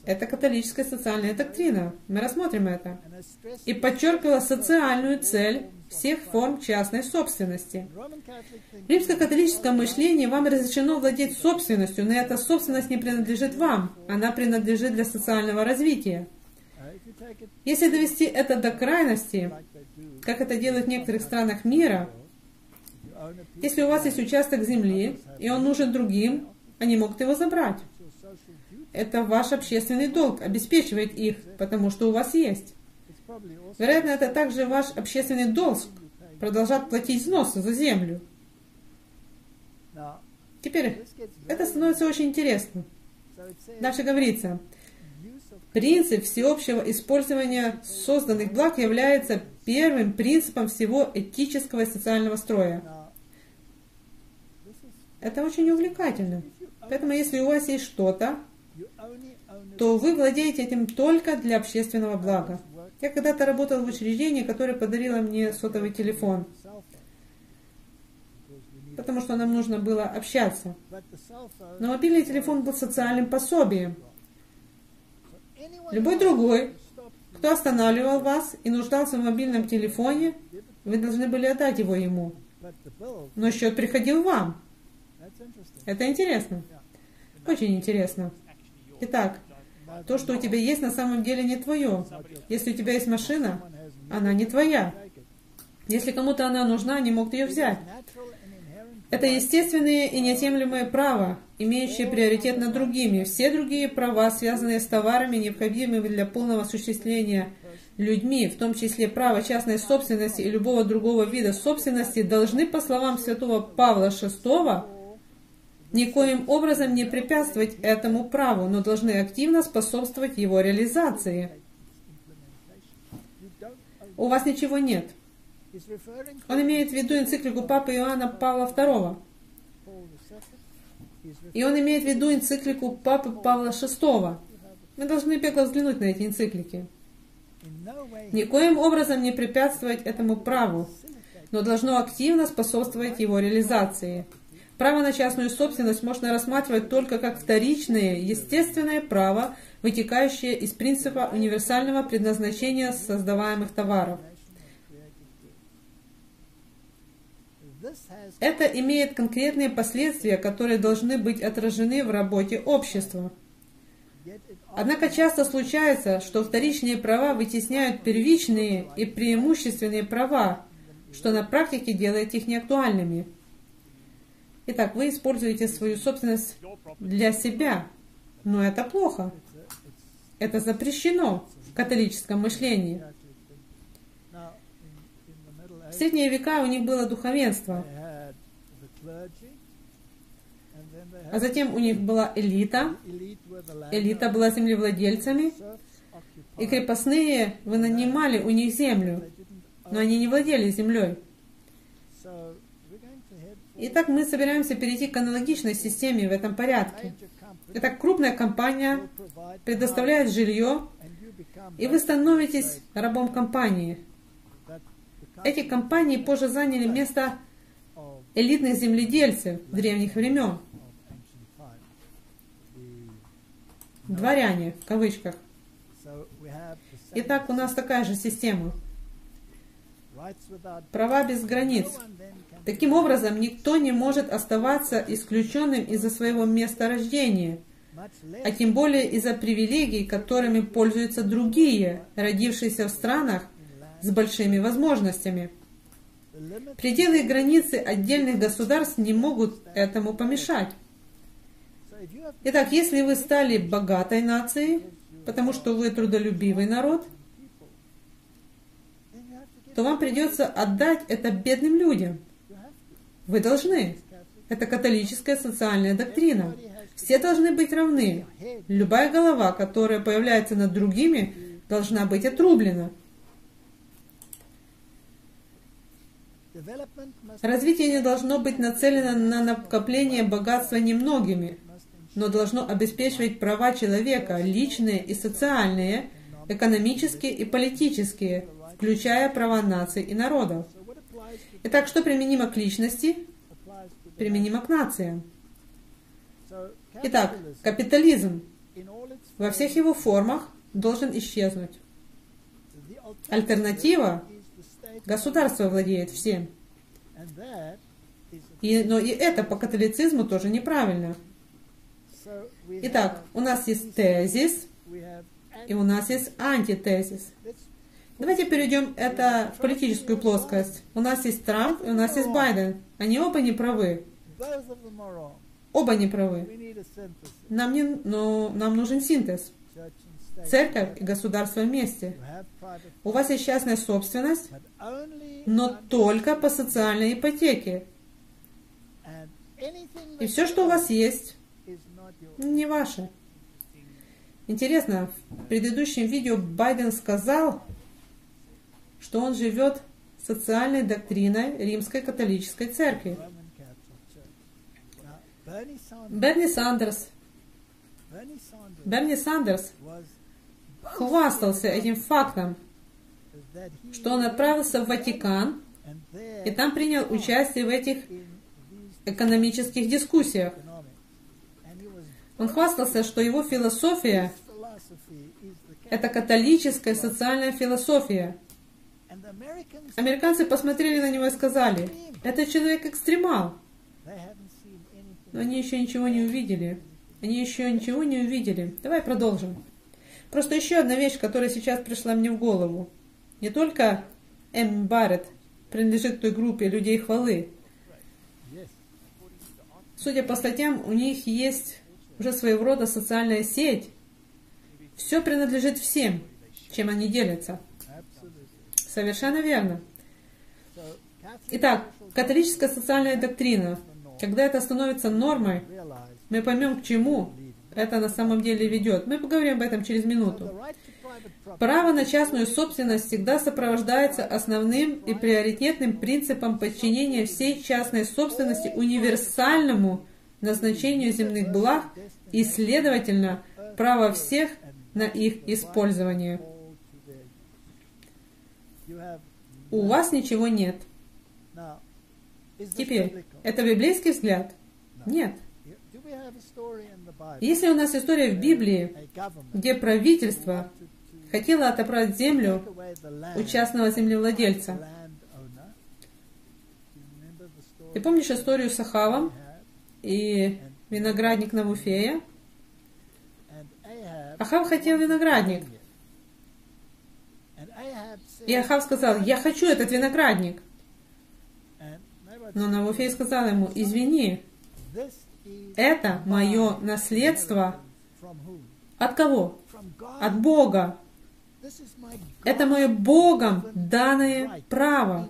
A: Это католическая социальная доктрина. Мы рассмотрим это. И подчеркивала социальную цель всех форм частной собственности. В римско-католическом мышлении вам разрешено владеть собственностью, но эта собственность не принадлежит вам, она принадлежит для социального развития. Если довести это до крайности, как это делают в некоторых странах мира, если у вас есть участок земли, и он нужен другим, они могут его забрать. Это ваш общественный долг, обеспечивать их, потому что у вас есть. Вероятно, это также ваш общественный долг продолжать платить взносы за землю. Теперь, это становится очень интересно. Дальше говорится, принцип всеобщего использования созданных благ является первым принципом всего этического и социального строя. Это очень увлекательно. Поэтому, если у вас есть что-то, то вы владеете этим только для общественного блага. Я когда-то работал в учреждении, которое подарило мне сотовый телефон, потому что нам нужно было общаться. Но мобильный телефон был социальным пособием. Любой другой, кто останавливал вас и нуждался в мобильном телефоне, вы должны были отдать его ему. Но счет приходил вам. Это интересно. Очень интересно. Итак, то, что у тебя есть, на самом деле не твое. Если у тебя есть машина, она не твоя. Если кому-то она нужна, они могут ее взять. Это естественные и неотъемлемые права, имеющие приоритет над другими. Все другие права, связанные с товарами, необходимыми для полного осуществления людьми, в том числе право частной собственности и любого другого вида собственности, должны, по словам святого Павла VI, никоим образом не препятствовать этому праву, но должны активно способствовать его реализации. У вас ничего нет. Он имеет в виду энциклику Папы Иоанна Павла II. И он имеет в виду энциклику Папы Павла VI. Мы должны бегло взглянуть на эти энциклики. Никоим образом не препятствовать этому праву, но должно активно способствовать его реализации. Право на частную собственность можно рассматривать только как вторичное, естественное право, вытекающее из принципа универсального предназначения создаваемых товаров. Это имеет конкретные последствия, которые должны быть отражены в работе общества. Однако часто случается, что вторичные права вытесняют первичные и преимущественные права, что на практике делает их неактуальными. Итак, вы используете свою собственность для себя, но это плохо. Это запрещено в католическом мышлении. В средние века у них было духовенство, а затем у них была элита. Элита была землевладельцами, и крепостные вы нанимали у них землю, но они не владели землей. Итак, мы собираемся перейти к аналогичной системе в этом порядке. Итак, крупная компания предоставляет жилье, и вы становитесь рабом компании. Эти компании позже заняли место элитных земледельцев древних времен. Дворяне, в кавычках. Итак, у нас такая же система. Права без границ. Таким образом, никто не может оставаться исключенным из-за своего места рождения, а тем более из-за привилегий, которыми пользуются другие, родившиеся в странах с большими возможностями. Пределы и границы отдельных государств не могут этому помешать. Итак, если вы стали богатой нацией, потому что вы трудолюбивый народ, то вам придется отдать это бедным людям. Вы должны. Это католическая социальная доктрина. Все должны быть равны. Любая голова, которая появляется над другими, должна быть отрублена. Развитие не должно быть нацелено на накопление богатства немногими, но должно обеспечивать права человека, личные и социальные, экономические и политические, включая права наций и народов. Итак, что применимо к личности, применимо к нациям. Итак, капитализм во всех его формах должен исчезнуть. Альтернатива – государство владеет всем. И, но и это по католицизму тоже неправильно. Итак, у нас есть тезис, и у нас есть антитезис. Давайте перейдем это в политическую плоскость. У нас есть Трамп и у нас есть Байден. Они оба не правы. Оба не правы. Нам, не, но нам нужен синтез. Церковь и государство вместе. У вас есть частная собственность, но только по социальной ипотеке. И все, что у вас есть, не ваше. Интересно, в предыдущем видео Байден сказал, что он живет социальной доктриной Римской католической церкви. Берни Сандерс, Берни Сандерс хвастался этим фактом, что он отправился в Ватикан и там принял участие в этих экономических дискуссиях. Он хвастался, что его философия – это католическая социальная философия. Американцы посмотрели на него и сказали, это человек экстремал. Но они еще ничего не увидели. Они еще ничего не увидели. Давай продолжим. Просто еще одна вещь, которая сейчас пришла мне в голову. Не только Эм Барретт принадлежит той группе людей хвалы. Судя по статьям, у них есть уже своего рода социальная сеть. Все принадлежит всем, чем они делятся. Совершенно верно. Итак, католическая социальная доктрина, когда это становится нормой, мы поймем, к чему это на самом деле ведет. Мы поговорим об этом через минуту. Право на частную собственность всегда сопровождается основным и приоритетным принципом подчинения всей частной собственности универсальному назначению земных благ и, следовательно, право всех на их использование. У вас ничего нет. Теперь, это библейский взгляд? Нет. Если у нас история в Библии, где правительство хотело отобрать землю у частного землевладельца, ты помнишь историю с Ахавом и виноградник Навуфея? Ахав хотел виноградник. И Ахав сказал, я хочу этот виноградник. Но Навуфей сказал ему, извини, это мое наследство от кого? От Бога. Это мое Богом данное право.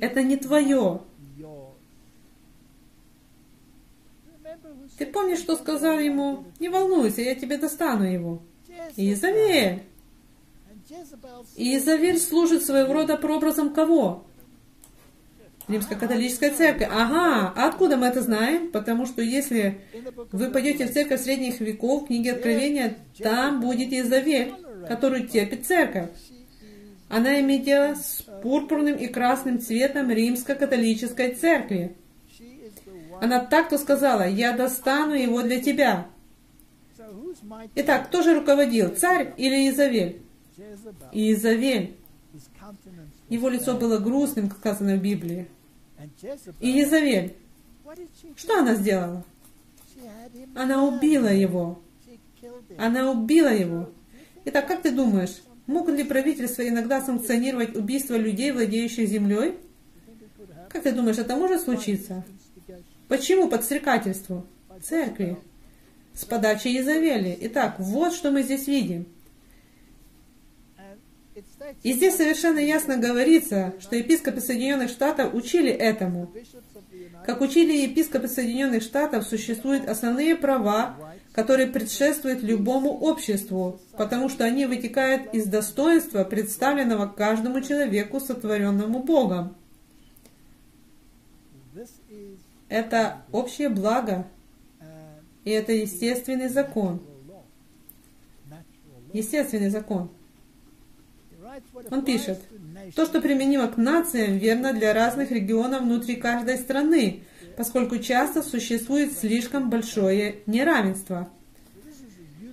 A: Это не твое. Ты помнишь, что сказал ему? Не волнуйся, я тебе достану его. Иезавель. Иезавель служит своего рода прообразом кого? Римско-католическая церковь. Ага, откуда мы это знаем? Потому что если вы пойдете в церковь средних веков, в книге Откровения, там будет Иезавель, которую терпит церковь. Она имеет дело с пурпурным и красным цветом римско-католической церкви. Она так-то сказала, я достану его для тебя. Итак, кто же руководил, царь или Изавель? Изавель. Его лицо было грустным, как сказано в Библии. И Изавель. Что она сделала? Она убила его. Она убила его. Итак, как ты думаешь, могут ли правительства иногда санкционировать убийство людей, владеющих землей? Как ты думаешь, это может случиться? Почему подстрекательству? Церкви. С подачи Изавели. Итак, вот что мы здесь видим. И здесь совершенно ясно говорится, что епископы Соединенных Штатов учили этому. Как учили епископы Соединенных Штатов, существуют основные права, которые предшествуют любому обществу, потому что они вытекают из достоинства, представленного каждому человеку, сотворенному Богом. Это общее благо, и это естественный закон. Естественный закон. Он пишет, то, что применимо к нациям, верно для разных регионов внутри каждой страны, поскольку часто существует слишком большое неравенство.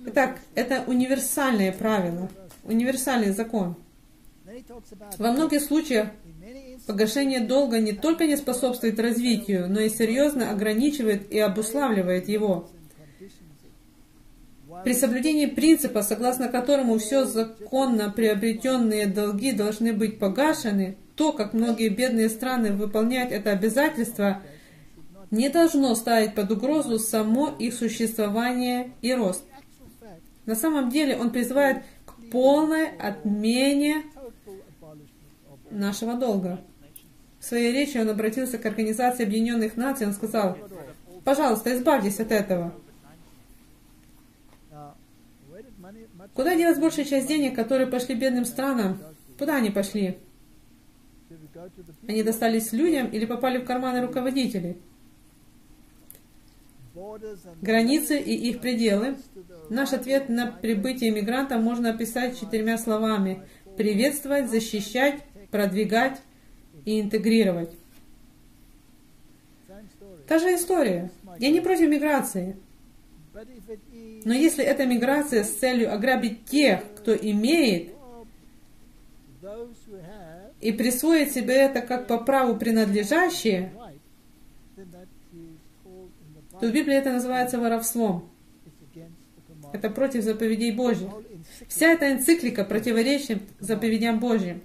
A: Итак, это универсальное правило, универсальный закон. Во многих случаях Погашение долга не только не способствует развитию, но и серьезно ограничивает и обуславливает его. При соблюдении принципа, согласно которому все законно приобретенные долги должны быть погашены, то, как многие бедные страны выполняют это обязательство, не должно ставить под угрозу само их существование и рост. На самом деле он призывает к полной отмене нашего долга. В своей речи он обратился к Организации Объединенных Наций, он сказал, пожалуйста, избавьтесь от этого. Куда делась большая часть денег, которые пошли бедным странам? Куда они пошли? Они достались людям или попали в карманы руководителей? Границы и их пределы. Наш ответ на прибытие иммигранта можно описать четырьмя словами. Приветствовать, защищать, продвигать и интегрировать. Та же история. Я не против миграции. Но если эта миграция с целью ограбить тех, кто имеет, и присвоить себе это как по праву принадлежащее, то в Библии это называется воровством. Это против заповедей Божьих. Вся эта энциклика противоречит заповедям Божьим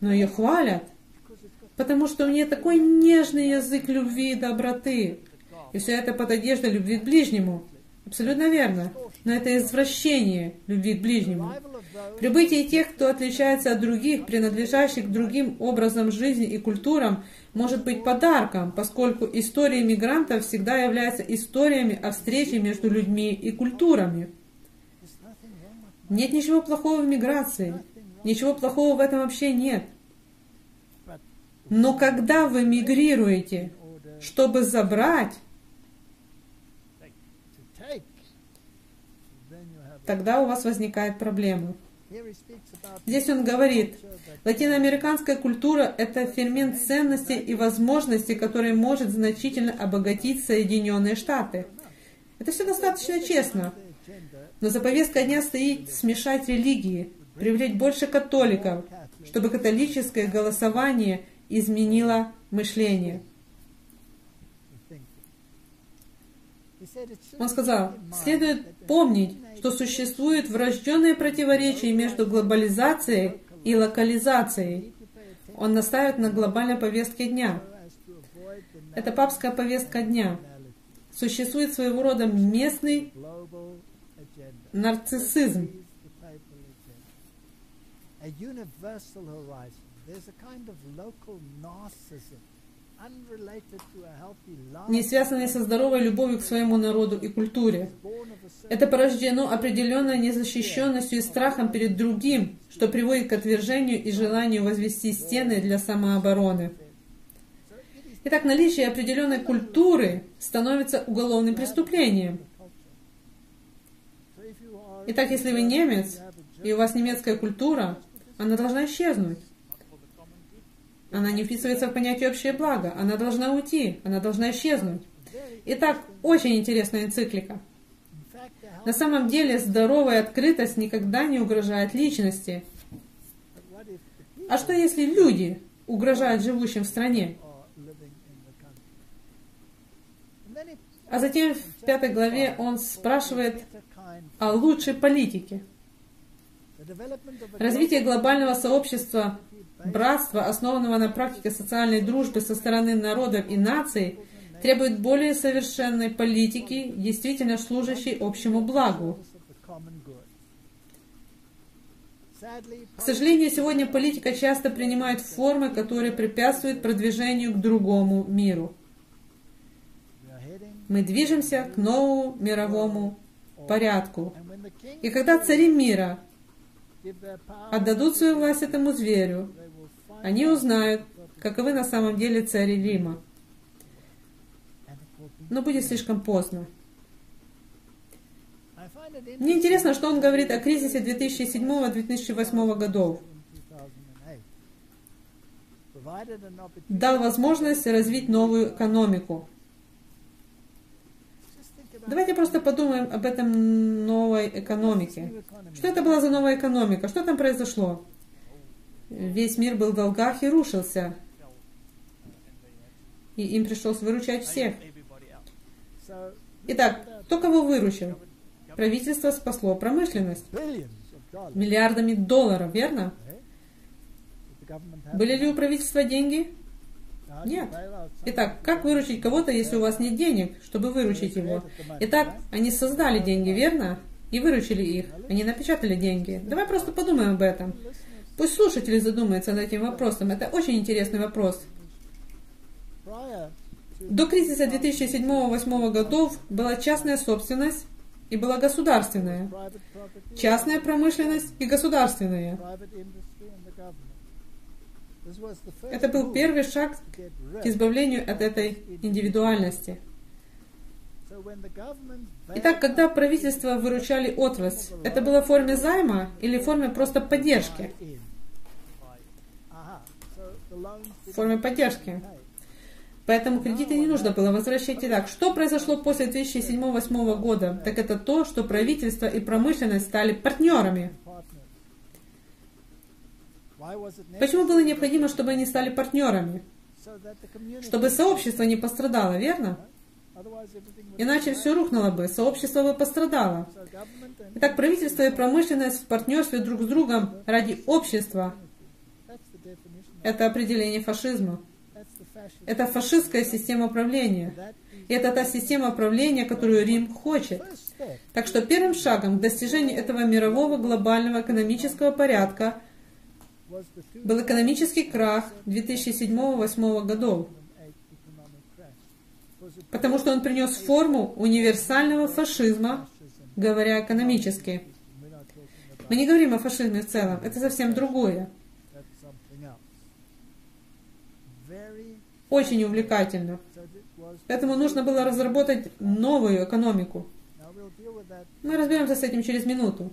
A: но ее хвалят, потому что у нее такой нежный язык любви и доброты. И все это под одеждой любви к ближнему. Абсолютно верно. Но это извращение любви к ближнему. Прибытие тех, кто отличается от других, принадлежащих к другим образам жизни и культурам, может быть подарком, поскольку истории мигрантов всегда являются историями о встрече между людьми и культурами. Нет ничего плохого в миграции. Ничего плохого в этом вообще нет. Но когда вы мигрируете, чтобы забрать, тогда у вас возникает проблема. Здесь он говорит, латиноамериканская культура – это фермент ценностей и возможностей, который может значительно обогатить Соединенные Штаты. Это все достаточно честно. Но за повесткой дня стоит смешать религии, привлечь больше католиков, чтобы католическое голосование изменило мышление. Он сказал, следует помнить, что существует врожденное противоречие между глобализацией и локализацией. Он наставит на глобальной повестке дня. Это папская повестка дня. Существует своего рода местный нарциссизм. Kind of не связанные со здоровой любовью к своему народу и культуре. Это порождено определенной незащищенностью и страхом перед другим, что приводит к отвержению и желанию возвести стены для самообороны. Итак, наличие определенной культуры становится уголовным преступлением. Итак, если вы немец, и у вас немецкая культура, она должна исчезнуть. Она не вписывается в понятие общее благо. Она должна уйти, она должна исчезнуть. Итак, очень интересная энциклика. На самом деле, здоровая открытость никогда не угрожает личности. А что если люди угрожают живущим в стране? А затем в пятой главе он спрашивает о лучшей политике. Развитие глобального сообщества Братство, основанного на практике социальной дружбы со стороны народов и наций, требует более совершенной политики, действительно служащей общему благу. К сожалению, сегодня политика часто принимает формы, которые препятствуют продвижению к другому миру. Мы движемся к новому мировому порядку. И когда цари мира отдадут свою власть этому зверю, они узнают, каковы на самом деле цари Рима. Но будет слишком поздно. Мне интересно, что он говорит о кризисе 2007-2008 годов. Дал возможность развить новую экономику. Давайте просто подумаем об этом новой экономике. Что это была за новая экономика? Что там произошло? Весь мир был в долгах и рушился. И им пришлось выручать всех. Итак, кто кого выручил? Правительство спасло промышленность. Миллиардами долларов, верно? Были ли у правительства деньги? Нет. Итак, как выручить кого-то, если у вас нет денег, чтобы выручить его? Итак, они создали деньги, верно? И выручили их. Они напечатали деньги. Давай просто подумаем об этом. Пусть слушатели задумаются над этим вопросом. Это очень интересный вопрос. До кризиса 2007-2008 годов была частная собственность и была государственная. Частная промышленность и государственная. Это был первый шаг к избавлению от этой индивидуальности. Итак, когда правительство выручали отрасль, это было в форме займа или в форме просто поддержки? В форме поддержки. Поэтому кредиты не нужно было возвращать. Итак, что произошло после 2007-2008 года? Так это то, что правительство и промышленность стали партнерами. Почему было необходимо, чтобы они стали партнерами? Чтобы сообщество не пострадало, верно? Иначе все рухнуло бы, сообщество бы пострадало. Итак, правительство и промышленность в партнерстве друг с другом ради общества. Это определение фашизма. Это фашистская система управления. И это та система управления, которую Рим хочет. Так что первым шагом к достижению этого мирового глобального экономического порядка был экономический крах 2007-2008 годов, потому что он принес форму универсального фашизма, говоря экономически. Мы не говорим о фашизме в целом, это совсем другое. Очень увлекательно. Поэтому нужно было разработать новую экономику. Мы разберемся с этим через минуту.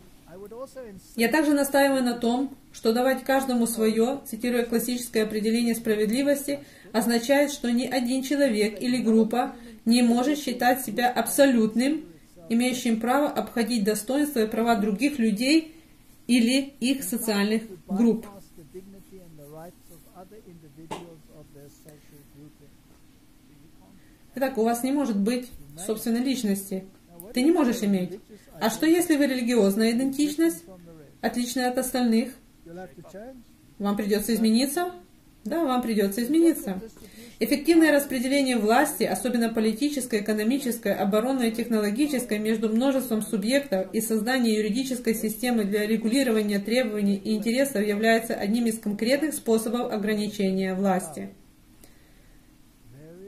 A: Я также настаиваю на том, что давать каждому свое, цитируя классическое определение справедливости, означает, что ни один человек или группа не может считать себя абсолютным, имеющим право обходить достоинства и права других людей или их социальных групп. Итак, у вас не может быть собственной личности. Ты не можешь иметь. А что если вы религиозная идентичность, отличная от остальных? Вам придется измениться? Да, вам придется измениться. Эффективное распределение власти, особенно политической, экономической, оборонной и технологической, между множеством субъектов и создание юридической системы для регулирования требований и интересов является одним из конкретных способов ограничения власти.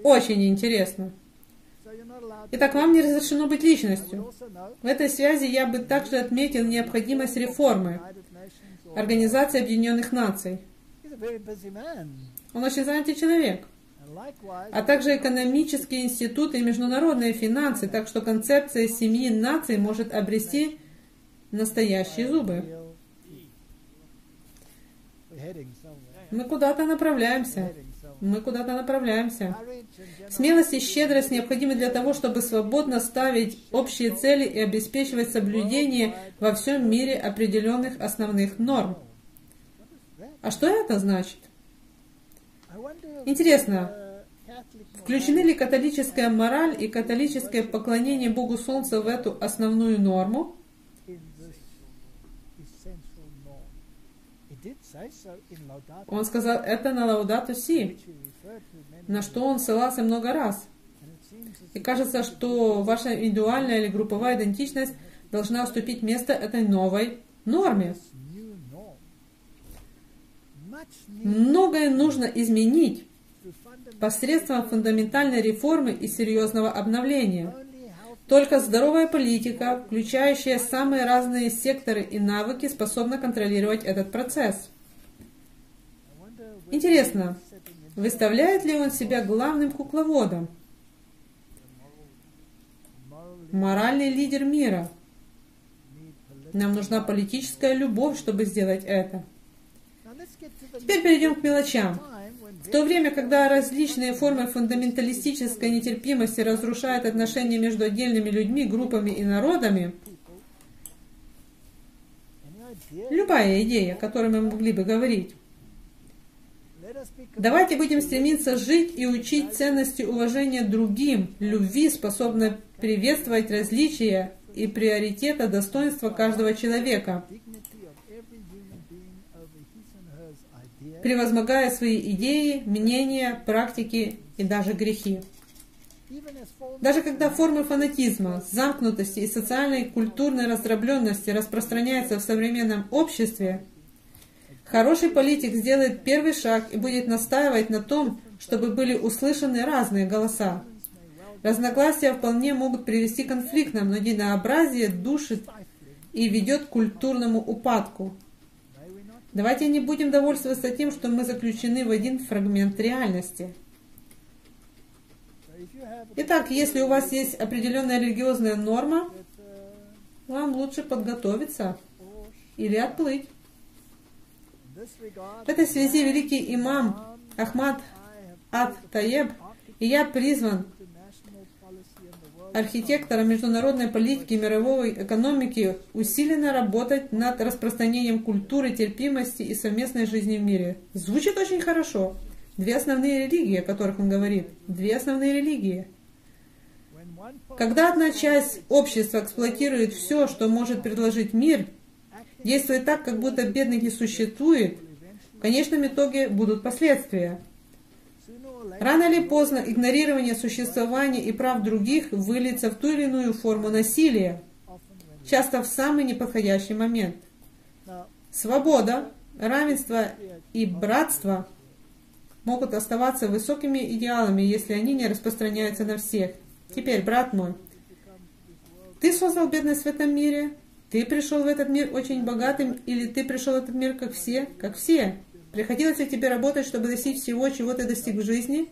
A: Очень интересно. Итак, вам не разрешено быть личностью. В этой связи я бы также отметил необходимость реформы Организации Объединенных Наций. Он очень занятый человек. А также экономические институты и международные финансы, так что концепция семьи наций может обрести настоящие зубы. Мы куда-то направляемся. Мы куда-то направляемся. Смелость и щедрость необходимы для того, чтобы свободно ставить общие цели и обеспечивать соблюдение во всем мире определенных основных норм. А что это значит? Интересно, включены ли католическая мораль и католическое поклонение Богу Солнца в эту основную норму? Он сказал это на Лаудату Си, на что он ссылался много раз. И кажется, что ваша индивидуальная или групповая идентичность должна уступить место этой новой норме. Многое нужно изменить посредством фундаментальной реформы и серьезного обновления. Только здоровая политика, включающая самые разные секторы и навыки, способна контролировать этот процесс. Интересно, выставляет ли он себя главным кукловодом? Моральный лидер мира. Нам нужна политическая любовь, чтобы сделать это. Теперь перейдем к мелочам. В то время, когда различные формы фундаменталистической нетерпимости разрушают отношения между отдельными людьми, группами и народами, любая идея, о которой мы могли бы говорить, Давайте будем стремиться жить и учить ценности уважения другим, любви, способной приветствовать различия и приоритета достоинства каждого человека, превозмогая свои идеи, мнения, практики и даже грехи. Даже когда формы фанатизма, замкнутости и социальной и культурной раздробленности распространяются в современном обществе, Хороший политик сделает первый шаг и будет настаивать на том, чтобы были услышаны разные голоса. Разногласия вполне могут привести к конфликтам, но единообразие душит и ведет к культурному упадку. Давайте не будем довольствоваться тем, что мы заключены в один фрагмент реальности. Итак, если у вас есть определенная религиозная норма, вам лучше подготовиться или отплыть. В этой связи великий имам Ахмад Ад Таеб и я призван архитектором международной политики и мировой экономики усиленно работать над распространением культуры, терпимости и совместной жизни в мире. Звучит очень хорошо. Две основные религии, о которых он говорит. Две основные религии. Когда одна часть общества эксплуатирует все, что может предложить мир, действует так, как будто бедных не существует, в конечном итоге будут последствия. Рано или поздно игнорирование существования и прав других выльется в ту или иную форму насилия, часто в самый неподходящий момент. Свобода, равенство и братство могут оставаться высокими идеалами, если они не распространяются на всех. Теперь, брат мой, ты создал бедность в этом мире, ты пришел в этот мир очень богатым, или ты пришел в этот мир как все, как все. Приходилось ли тебе работать, чтобы достичь всего, чего ты достиг в жизни?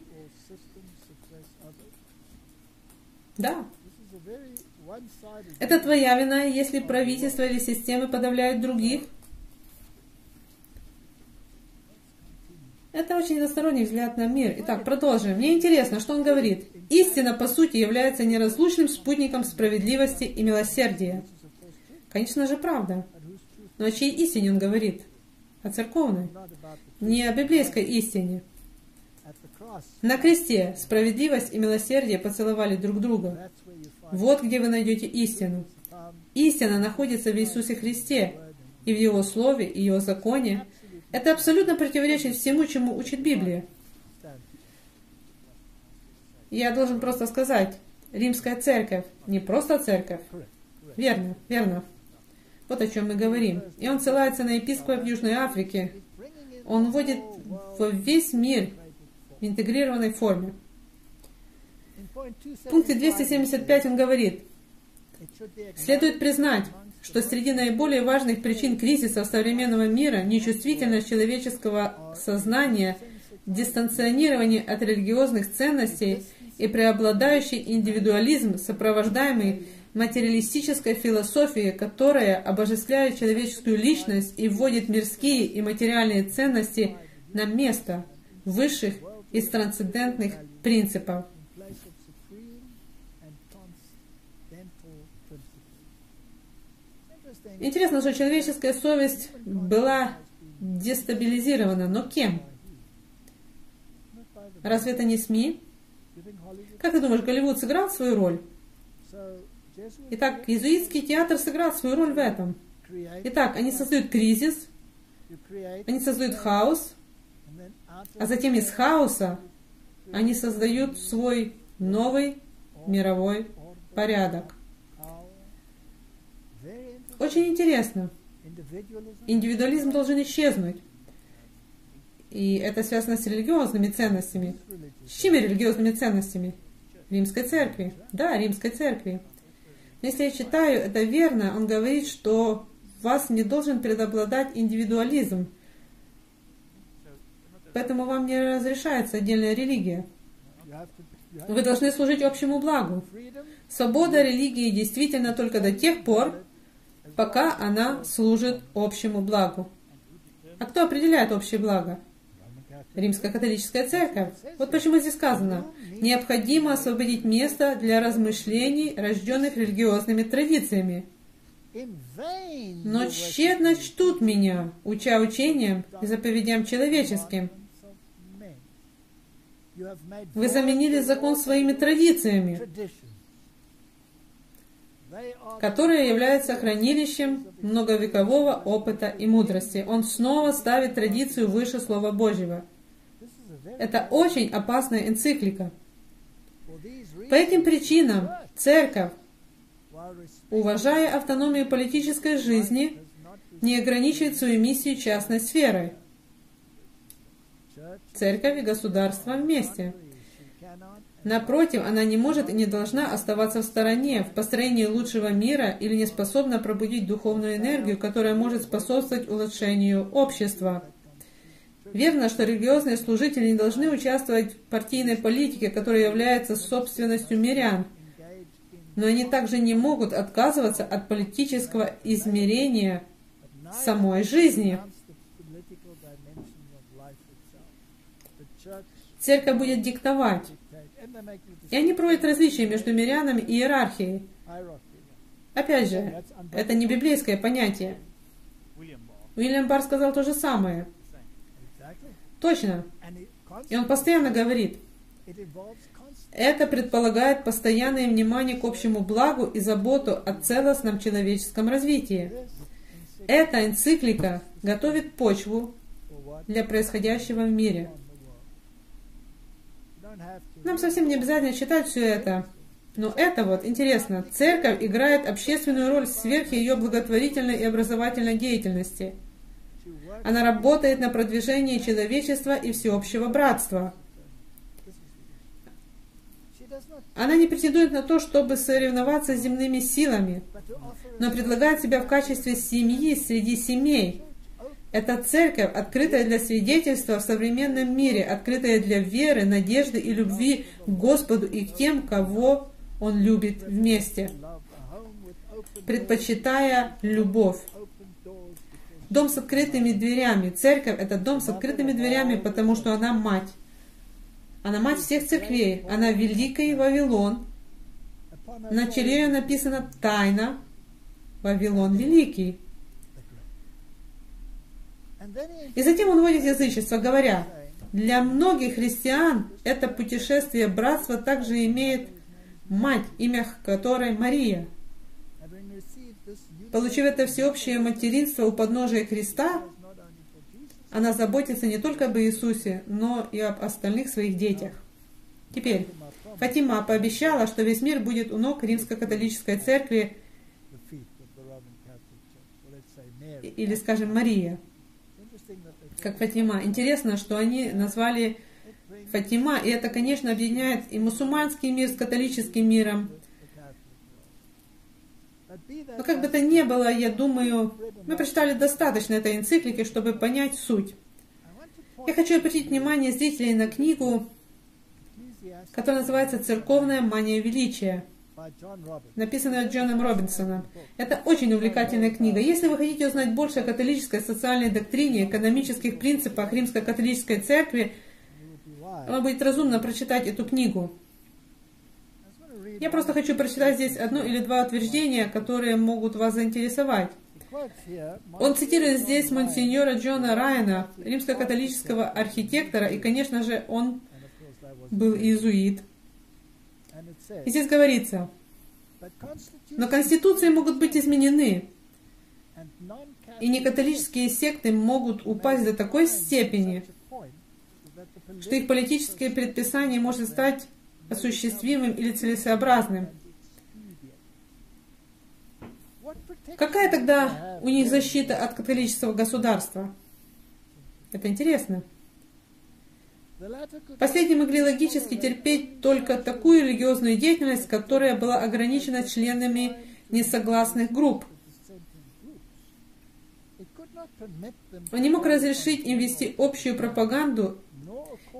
A: Да. Это твоя вина, если правительство или системы подавляют других. Это очень односторонний взгляд на мир. Итак, продолжим. Мне интересно, что он говорит. Истина, по сути, является неразлучным спутником справедливости и милосердия. Конечно же, правда. Но о чьей истине он говорит? О церковной. Не о библейской истине. На кресте справедливость и милосердие поцеловали друг друга. Вот где вы найдете истину. Истина находится в Иисусе Христе и в Его Слове, и Его законе, это абсолютно противоречит всему, чему учит Библия. Я должен просто сказать, римская церковь не просто церковь. Верно, верно. Вот о чем мы говорим. И он ссылается на епископа в Южной Африке. Он вводит в весь мир в интегрированной форме. В пункте 275 он говорит, следует признать, что среди наиболее важных причин кризиса современного мира нечувствительность человеческого сознания, дистанционирование от религиозных ценностей и преобладающий индивидуализм, сопровождаемый материалистической философией, которая обожествляет человеческую личность и вводит мирские и материальные ценности на место высших и трансцендентных принципов. Интересно, что человеческая совесть была дестабилизирована, но кем? Разве это не СМИ? Как ты думаешь, Голливуд сыграл свою роль? Итак, иезуитский театр сыграл свою роль в этом. Итак, они создают кризис, они создают хаос, а затем из хаоса они создают свой новый мировой порядок. Очень интересно. Индивидуализм должен исчезнуть. И это связано с религиозными ценностями. С чьими религиозными ценностями? Римской церкви. Да, Римской церкви. Если я читаю это верно, он говорит, что в вас не должен преобладать индивидуализм. Поэтому вам не разрешается отдельная религия. Вы должны служить общему благу. Свобода религии действительно только до тех пор, пока она служит общему благу. А кто определяет общее благо? Римская католическая церковь. Вот почему здесь сказано, необходимо освободить место для размышлений, рожденных религиозными традициями. Но тщетно чтут меня, уча учением и заповедям человеческим. Вы заменили закон своими традициями которое является хранилищем многовекового опыта и мудрости. Он снова ставит традицию выше Слова Божьего. Это очень опасная энциклика. По этим причинам церковь, уважая автономию политической жизни, не ограничивает свою миссию частной сферой. Церковь и государство вместе – Напротив, она не может и не должна оставаться в стороне в построении лучшего мира или не способна пробудить духовную энергию, которая может способствовать улучшению общества. Верно, что религиозные служители не должны участвовать в партийной политике, которая является собственностью мирян, но они также не могут отказываться от политического измерения самой жизни. Церковь будет диктовать, и они проводят различия между мирянами и иерархией. Опять же, это не библейское понятие. Уильям Бар сказал то же самое. Точно. И он постоянно говорит, это предполагает постоянное внимание к общему благу и заботу о целостном человеческом развитии. Эта энциклика готовит почву для происходящего в мире. Нам совсем не обязательно читать все это. Но это вот интересно. Церковь играет общественную роль сверх ее благотворительной и образовательной деятельности. Она работает на продвижении человечества и всеобщего братства. Она не претендует на то, чтобы соревноваться с земными силами, но предлагает себя в качестве семьи среди семей. Это церковь, открытая для свидетельства в современном мире, открытая для веры, надежды и любви к Господу и к тем, кого Он любит вместе, предпочитая любовь. Дом с открытыми дверями. Церковь — это дом с открытыми дверями, потому что она мать. Она мать всех церквей. Она великий Вавилон. На челе ее написано «Тайна Вавилон Великий». И затем он вводит язычество, говоря, для многих христиан это путешествие братства также имеет мать, имя которой Мария. Получив это всеобщее материнство у подножия креста, она заботится не только об Иисусе, но и об остальных своих детях. Теперь, Фатима пообещала, что весь мир будет у ног римско-католической церкви, или, скажем, Мария, как Фатима. Интересно, что они назвали Фатима, и это, конечно, объединяет и мусульманский мир с католическим миром. Но как бы то ни было, я думаю, мы прочитали достаточно этой энциклики, чтобы понять суть. Я хочу обратить внимание зрителей на книгу, которая называется «Церковная мания величия», написанная Джоном Робинсоном. Это очень увлекательная книга. Если вы хотите узнать больше о католической социальной доктрине, экономических принципах римско-католической церкви, вам будет разумно прочитать эту книгу. Я просто хочу прочитать здесь одно или два утверждения, которые могут вас заинтересовать. Он цитирует здесь монсеньора Джона Райана, римско-католического архитектора, и, конечно же, он был иезуит. И здесь говорится, но конституции могут быть изменены, и некатолические секты могут упасть до такой степени, что их политическое предписание может стать осуществимым или целесообразным. Какая тогда у них защита от католического государства? Это интересно. Последние могли логически терпеть только такую религиозную деятельность, которая была ограничена членами несогласных групп. Он не мог разрешить им вести общую пропаганду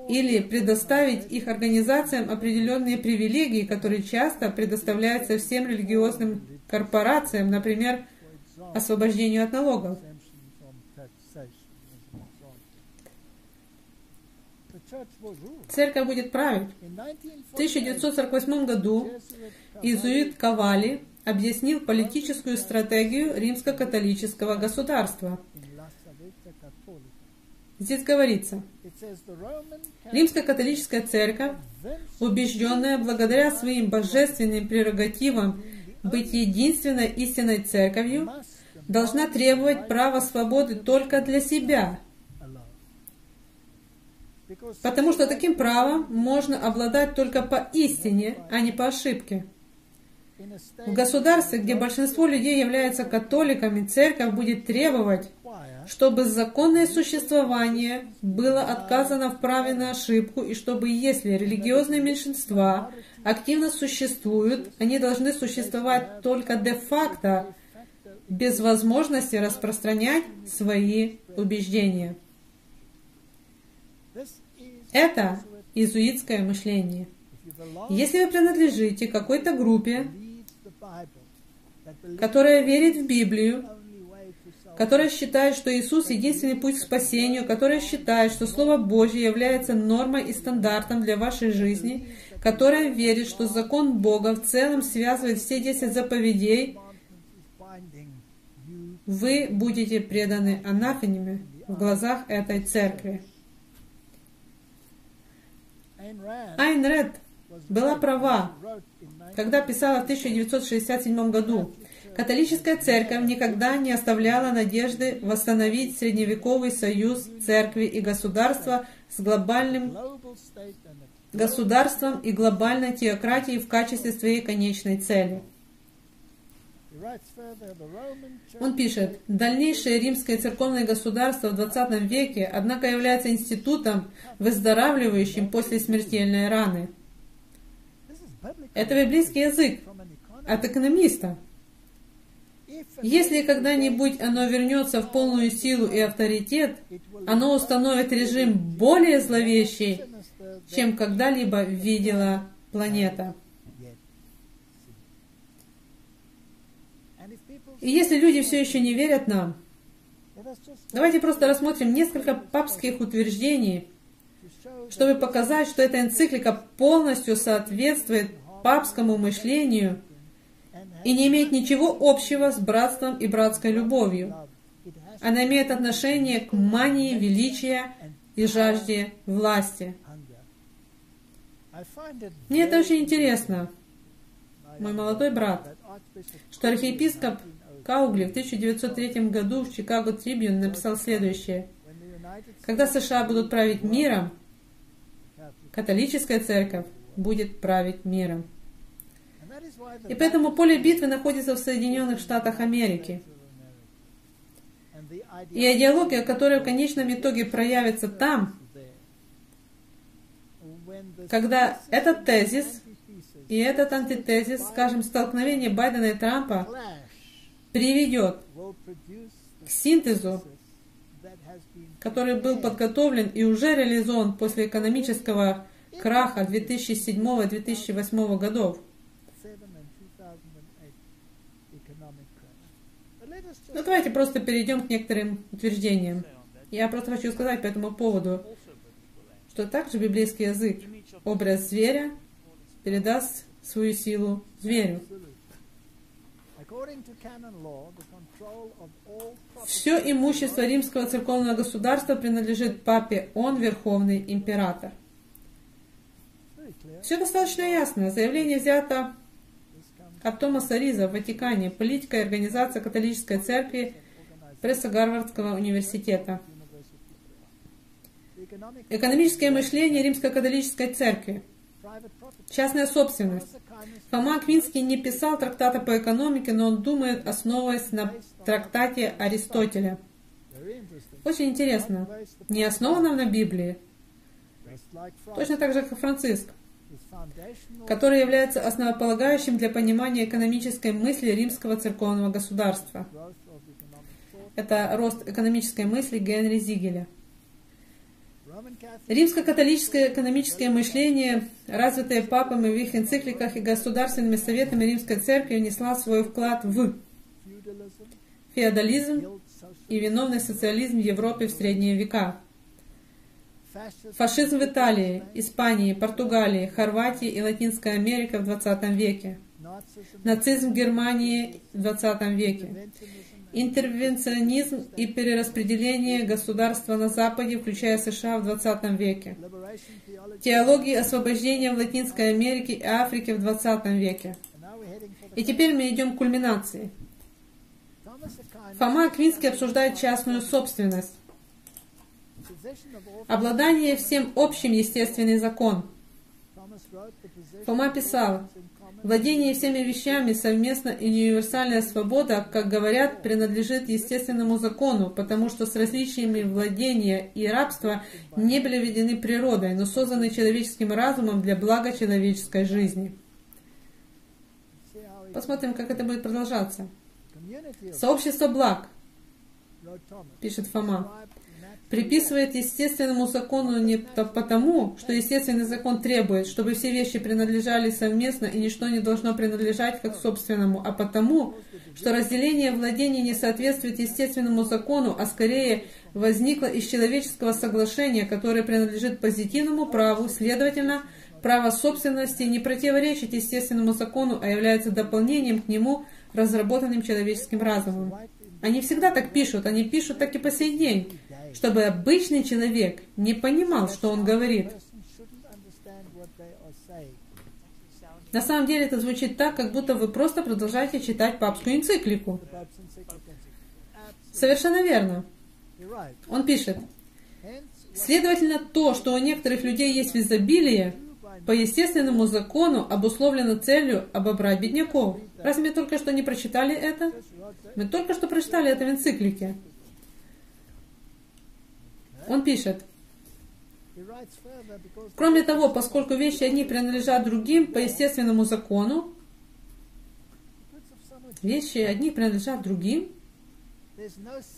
A: или предоставить их организациям определенные привилегии, которые часто предоставляются всем религиозным корпорациям, например, освобождению от налогов. Церковь будет править. В 1948 году Изуит Кавали объяснил политическую стратегию римско-католического государства. Здесь говорится, Римская католическая церковь, убежденная благодаря своим божественным прерогативам быть единственной истинной церковью, должна требовать права свободы только для себя, потому что таким правом можно обладать только по истине, а не по ошибке. В государстве, где большинство людей являются католиками, церковь будет требовать, чтобы законное существование было отказано в праве на ошибку, и чтобы, если религиозные меньшинства активно существуют, они должны существовать только де-факто, без возможности распространять свои убеждения. Это иезуитское мышление. Если вы принадлежите какой-то группе, которая верит в Библию, которая считает, что Иисус — единственный путь к спасению, которая считает, что Слово Божье является нормой и стандартом для вашей жизни, которая верит, что закон Бога в целом связывает все десять заповедей, вы будете преданы анафеме в глазах этой церкви. Айн Ред была права, когда писала в 1967 году. Католическая церковь никогда не оставляла надежды восстановить средневековый союз церкви и государства с глобальным государством и глобальной теократией в качестве своей конечной цели. Он пишет, дальнейшее римское церковное государство в XX веке, однако, является институтом, выздоравливающим после смертельной раны. Это библейский язык от экономиста. Если когда-нибудь оно вернется в полную силу и авторитет, оно установит режим более зловещий, чем когда-либо видела планета. И если люди все еще не верят нам, давайте просто рассмотрим несколько папских утверждений, чтобы показать, что эта энциклика полностью соответствует папскому мышлению и не имеет ничего общего с братством и братской любовью. Она имеет отношение к мании величия и жажде власти. Мне это очень интересно, мой молодой брат, что архиепископ Каугли в 1903 году в Чикаго Трибюн написал следующее. Когда США будут править миром, католическая церковь будет править миром. И поэтому поле битвы находится в Соединенных Штатах Америки. И идеология, которая в конечном итоге проявится там, когда этот тезис и этот антитезис, скажем, столкновение Байдена и Трампа приведет к синтезу, который был подготовлен и уже реализован после экономического краха 2007-2008 годов. Ну, давайте просто перейдем к некоторым утверждениям. Я просто хочу сказать по этому поводу, что также библейский язык, образ зверя, передаст свою силу зверю. Все имущество римского церковного государства принадлежит папе, он верховный император. Все достаточно ясно. Заявление взято от Томаса Риза в Ватикане, политика и организация католической церкви пресса Гарвардского университета. Экономическое мышление римской католической церкви. Частная собственность. Фома Квинский не писал трактата по экономике, но он думает, основываясь на трактате Аристотеля. Очень интересно. Не основано на Библии. Точно так же, как Франциск, который является основополагающим для понимания экономической мысли римского церковного государства. Это рост экономической мысли Генри Зигеля. Римско-католическое экономическое мышление, развитое папами в их энцикликах и государственными советами Римской Церкви, внесла свой вклад в феодализм и виновный социализм в Европе в средние века, фашизм в Италии, Испании, Португалии, Хорватии и Латинской Америке в XX веке, нацизм в Германии в XX веке, интервенционизм и перераспределение государства на Западе, включая США в XX веке, теологии освобождения в Латинской Америке и Африке в XX веке. И теперь мы идем к кульминации. Фома Аквинский обсуждает частную собственность, обладание всем общим естественный закон. Фома писал, Владение всеми вещами, совместно и универсальная свобода, как говорят, принадлежит естественному закону, потому что с различиями владения и рабства не были введены природой, но созданы человеческим разумом для блага человеческой жизни. Посмотрим, как это будет продолжаться. Сообщество благ, пишет Фома, приписывает естественному закону не потому, что естественный закон требует, чтобы все вещи принадлежали совместно и ничто не должно принадлежать как собственному, а потому, что разделение владений не соответствует естественному закону, а скорее возникло из человеческого соглашения, которое принадлежит позитивному праву, следовательно, право собственности не противоречит естественному закону, а является дополнением к нему, разработанным человеческим разумом. Они всегда так пишут, они пишут так и по сей день чтобы обычный человек не понимал, что он говорит. На самом деле это звучит так, как будто вы просто продолжаете читать папскую энциклику. Совершенно верно. Он пишет, следовательно, то, что у некоторых людей есть в изобилие, по естественному закону обусловлено целью обобрать бедняков. Разве мы только что не прочитали это? Мы только что прочитали это в энциклике. Он пишет, кроме того, поскольку вещи одни принадлежат другим по естественному закону, вещи одни принадлежат другим,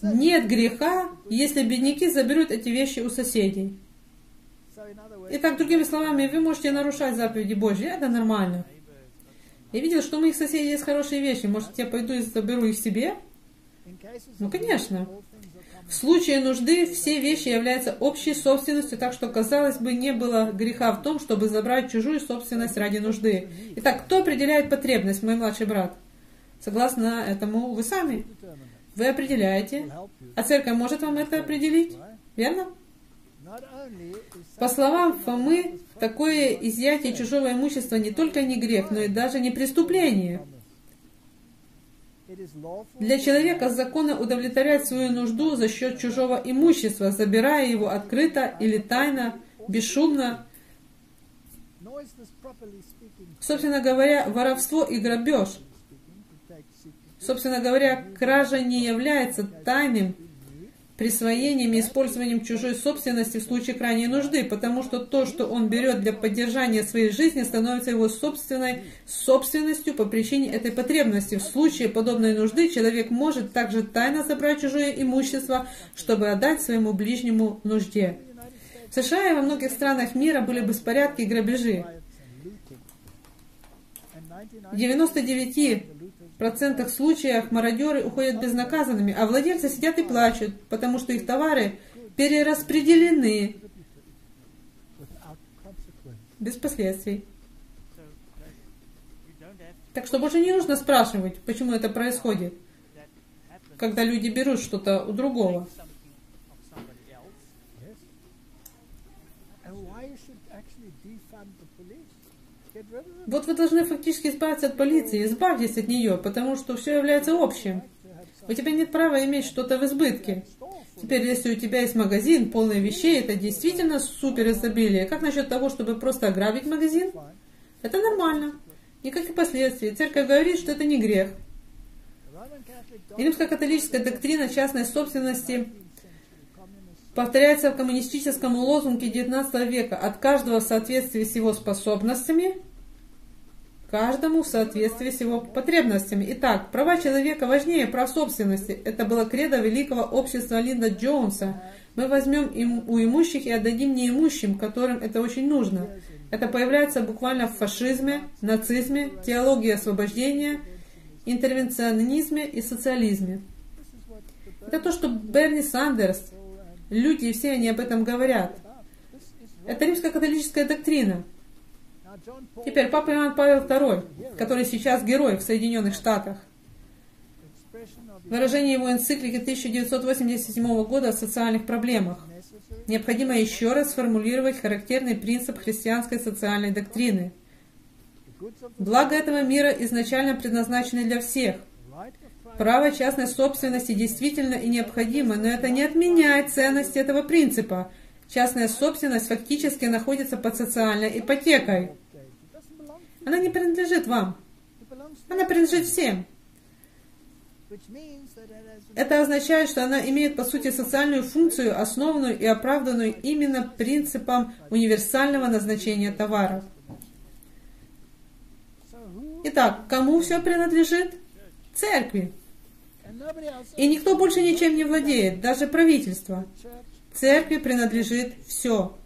A: нет греха, если бедняки заберут эти вещи у соседей. Итак, другими словами, вы можете нарушать заповеди Божьи, это нормально. Я видел, что у моих соседей есть хорошие вещи, может, я пойду и заберу их себе? Ну, конечно. В случае нужды все вещи являются общей собственностью, так что, казалось бы, не было греха в том, чтобы забрать чужую собственность ради нужды. Итак, кто определяет потребность, мой младший брат? Согласно этому, вы сами. Вы определяете. А церковь может вам это определить? Верно? По словам Фомы, такое изъятие чужого имущества не только не грех, но и даже не преступление. Для человека законно удовлетворять свою нужду за счет чужого имущества, забирая его открыто или тайно, бесшумно. Собственно говоря, воровство и грабеж. Собственно говоря, кража не является тайным присвоением и использованием чужой собственности в случае крайней нужды, потому что то, что он берет для поддержания своей жизни, становится его собственной собственностью по причине этой потребности. В случае подобной нужды человек может также тайно забрать чужое имущество, чтобы отдать своему ближнему нужде. В США и во многих странах мира были беспорядки и грабежи.
B: riots and looting. And
A: В
B: 99
A: 99 процентах случаев мародеры уходят безнаказанными, а владельцы сидят и плачут, потому что их товары перераспределены без последствий. Так что больше не нужно спрашивать, почему это происходит, когда люди берут что-то у другого. Вот вы должны фактически избавиться от полиции, избавьтесь от нее, потому что все является общим. У тебя нет права иметь что-то в избытке. Теперь, если у тебя есть магазин, полный вещей, это действительно супер изобилие. Как насчет того, чтобы просто ограбить магазин? Это нормально. Никаких последствий. Церковь говорит, что это не грех. Римско-католическая доктрина частной собственности
B: 19th century communist
A: повторяется в коммунистическом лозунге XIX века «От каждого в соответствии с его способностями, каждому в соответствии с его потребностями». Итак, права человека важнее прав собственности. Это было кредо великого общества Линда Джонса. Мы возьмем им, у имущих и отдадим неимущим, которым это очень нужно. Это появляется буквально в фашизме, нацизме, теологии освобождения, интервенционизме и социализме. Это то, что Берни Сандерс, люди все они об этом говорят. Это римско-католическая доктрина. Теперь Папа Иоанн Павел II, который сейчас герой в Соединенных Штатах, выражение его энциклики 1987 года о социальных проблемах. Необходимо еще раз сформулировать характерный принцип христианской социальной доктрины. Благо этого мира изначально предназначены для всех. Право частной собственности действительно и необходимо, но это не отменяет ценность этого принципа. Частная собственность фактически находится под социальной ипотекой. Она не принадлежит вам, она принадлежит всем. Это означает, что она имеет по сути социальную функцию, основанную и оправданную именно принципом универсального назначения товаров. Итак, кому все принадлежит? Церкви. И никто больше ничем не владеет, даже правительство. Церкви принадлежит все.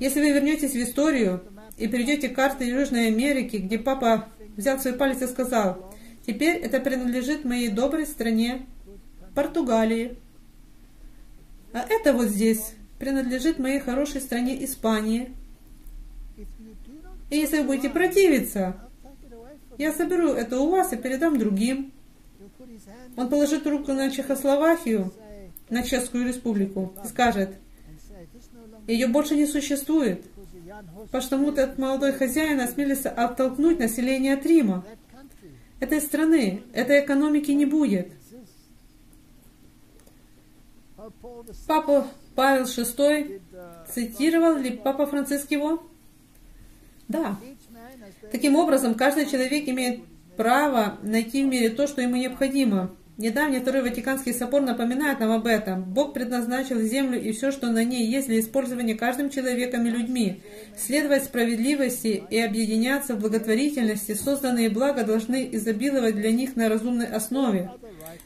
A: Если вы вернетесь в историю и придете к карте Южной Америки, где папа взял свой палец и сказал, «Теперь это принадлежит моей доброй стране, Португалии. А это вот здесь принадлежит моей хорошей стране Испании. И если вы будете противиться, я соберу это у вас и передам другим». Он положит руку на Чехословакию, на Чешскую республику, и скажет, ее больше не существует, Потому этот молодой хозяин осмелился оттолкнуть население от Рима. Этой страны, этой экономики не будет. Папа Павел VI цитировал ли Папа Франциск его? Да. Таким образом, каждый человек имеет право найти в мире то, что ему необходимо. Недавний Второй Ватиканский собор напоминает нам об этом. Бог предназначил Землю и все, что на ней есть, для использования каждым человеком и людьми. Следовать справедливости и объединяться в благотворительности, созданные блага должны изобиловать для них на разумной основе.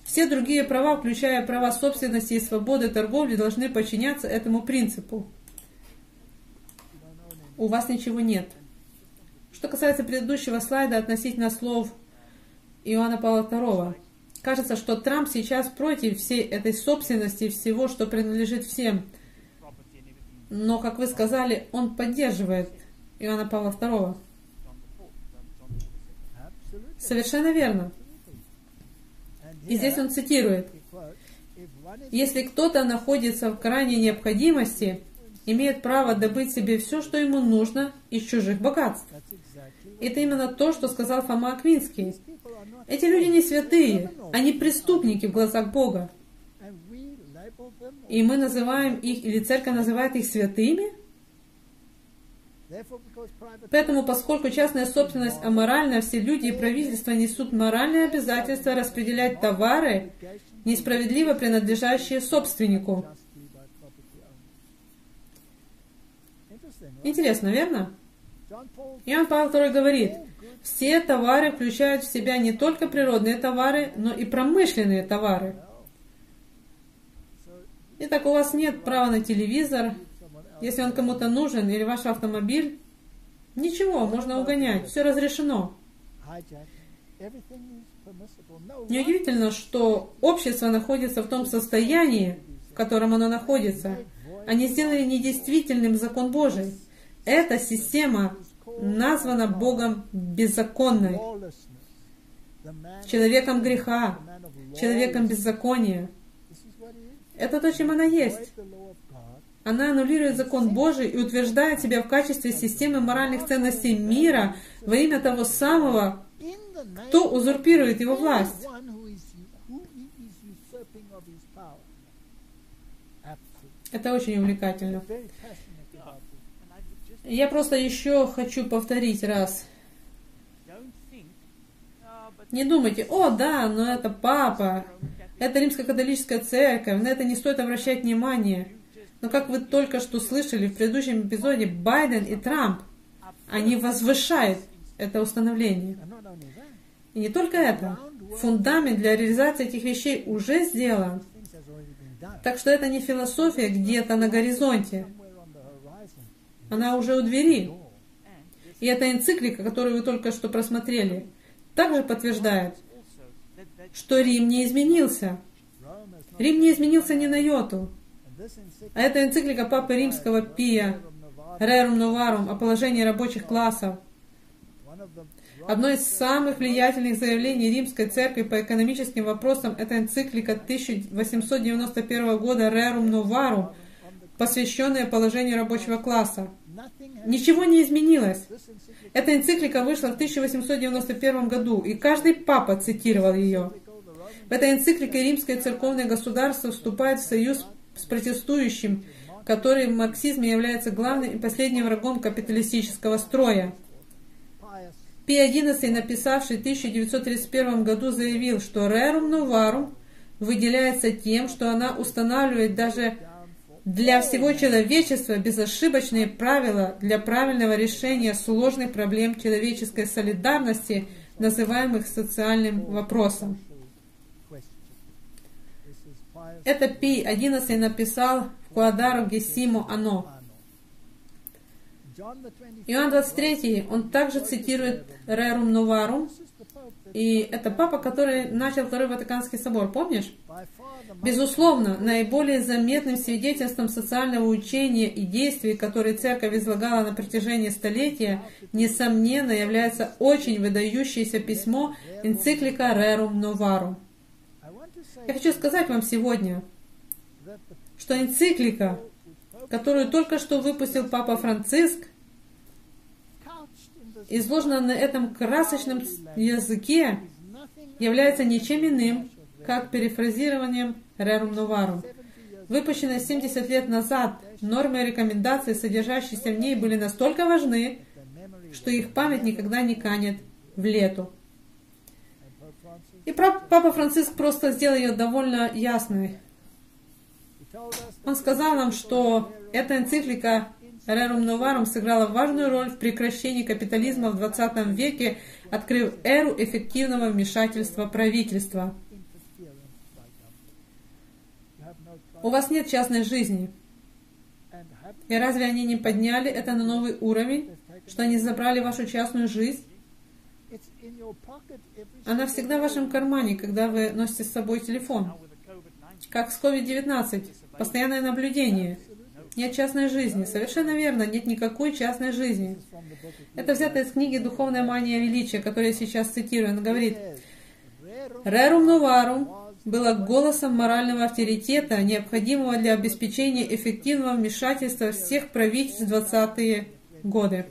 A: Все другие права, включая права собственности и свободы торговли, должны подчиняться этому принципу. У вас ничего нет. Что касается предыдущего слайда относительно слов Иоанна Павла II, кажется, что Трамп сейчас против всей этой собственности, всего, что принадлежит всем. Но, как вы сказали, он поддерживает Иоанна Павла II. Совершенно верно. И здесь он цитирует. Если кто-то находится в крайней необходимости, имеет право добыть себе все, что ему нужно из чужих богатств. Это именно то, что сказал Фома Аквинский. Эти люди не святые, они преступники в глазах Бога. И мы называем их, или церковь называет их святыми? Поэтому, поскольку частная собственность аморальна, все люди и правительства несут моральное обязательство распределять товары, несправедливо принадлежащие собственнику. Интересно, верно? Иоанн Павел II говорит, все товары включают в себя не только природные товары, но и промышленные товары. Итак, у вас нет права на телевизор, если он кому-то нужен, или ваш автомобиль. Ничего, можно угонять, все разрешено. Неудивительно, что общество находится в том состоянии, в котором оно находится. Они сделали недействительным закон Божий. Эта система названа Богом беззаконной, человеком греха, человеком беззакония. Это то, чем она есть. Она аннулирует закон Божий и утверждает себя в качестве системы моральных ценностей мира во имя того самого, кто узурпирует его власть. Это очень увлекательно. Я просто еще хочу повторить раз. Не думайте, о да, но это папа, это римско-католическая церковь, на это не стоит обращать
C: just
A: Но как вы только что слышали в предыдущем эпизоде, Байден и Трамп, они возвышают это установление. И не только это. Фундамент для реализации этих вещей уже сделан. Так что это не философия где-то на горизонте. Она уже у двери. И эта энциклика, которую вы только что просмотрели, также подтверждает, что Рим не изменился. Рим не изменился ни на йоту. А это энциклика Папы Римского Пия Rerum Novarum о положении рабочих классов. Одно из самых влиятельных заявлений Римской Церкви по экономическим вопросам – это энциклика 1891 года Rerum Novarum, посвященная положению рабочего класса. Ничего не изменилось. Эта энциклика вышла в 1891 году, и каждый папа цитировал ее. В этой энциклике римское церковное государство вступает в союз с протестующим, который в марксизме является главным и последним врагом капиталистического строя. Пий XI, написавший в 1931 году, заявил, что «Rerum Novarum» выделяется тем, что она устанавливает даже для всего человечества безошибочные правила для правильного решения сложных проблем человеческой солидарности, называемых социальным вопросом. Это Пий XI написал в.
B: John the 23rd,
A: Иоанн 23, он также цитирует
B: Pope that
A: и это папа, который начал Второй Ватиканский собор, помнишь? Безусловно, наиболее заметным свидетельством социального учения и действий, которые церковь излагала на протяжении столетия, несомненно, является очень выдающееся письмо энциклика
B: to say
A: Я хочу сказать вам сегодня, что энциклика, которую только что выпустил Папа Франциск, изложено на этом красочном языке, является ничем иным, как перефразированием «Rerum Novarum». Выпущенные 70 лет назад, нормы и рекомендации, содержащиеся в ней, были настолько важны, что их память никогда не канет в лету. И Папа Франциск просто сделал ее довольно ясной. Он сказал нам, что эта энциклика Rerum Novarum сыграла важную роль в прекращении капитализма в 20 веке, открыв эру эффективного вмешательства правительства. У вас нет частной жизни. И разве они не подняли это на новый уровень, что они забрали вашу частную жизнь? Она всегда в вашем кармане, когда вы носите с собой телефон. Как с COVID-19. Постоянное наблюдение. Нет частной жизни. Совершенно верно, нет никакой частной жизни. Это взято из книги «Духовная мания величия», которую я сейчас цитирую. Он говорит, «Рерум новарум было голосом морального авторитета, необходимого для обеспечения эффективного вмешательства всех правительств в 20-е годы».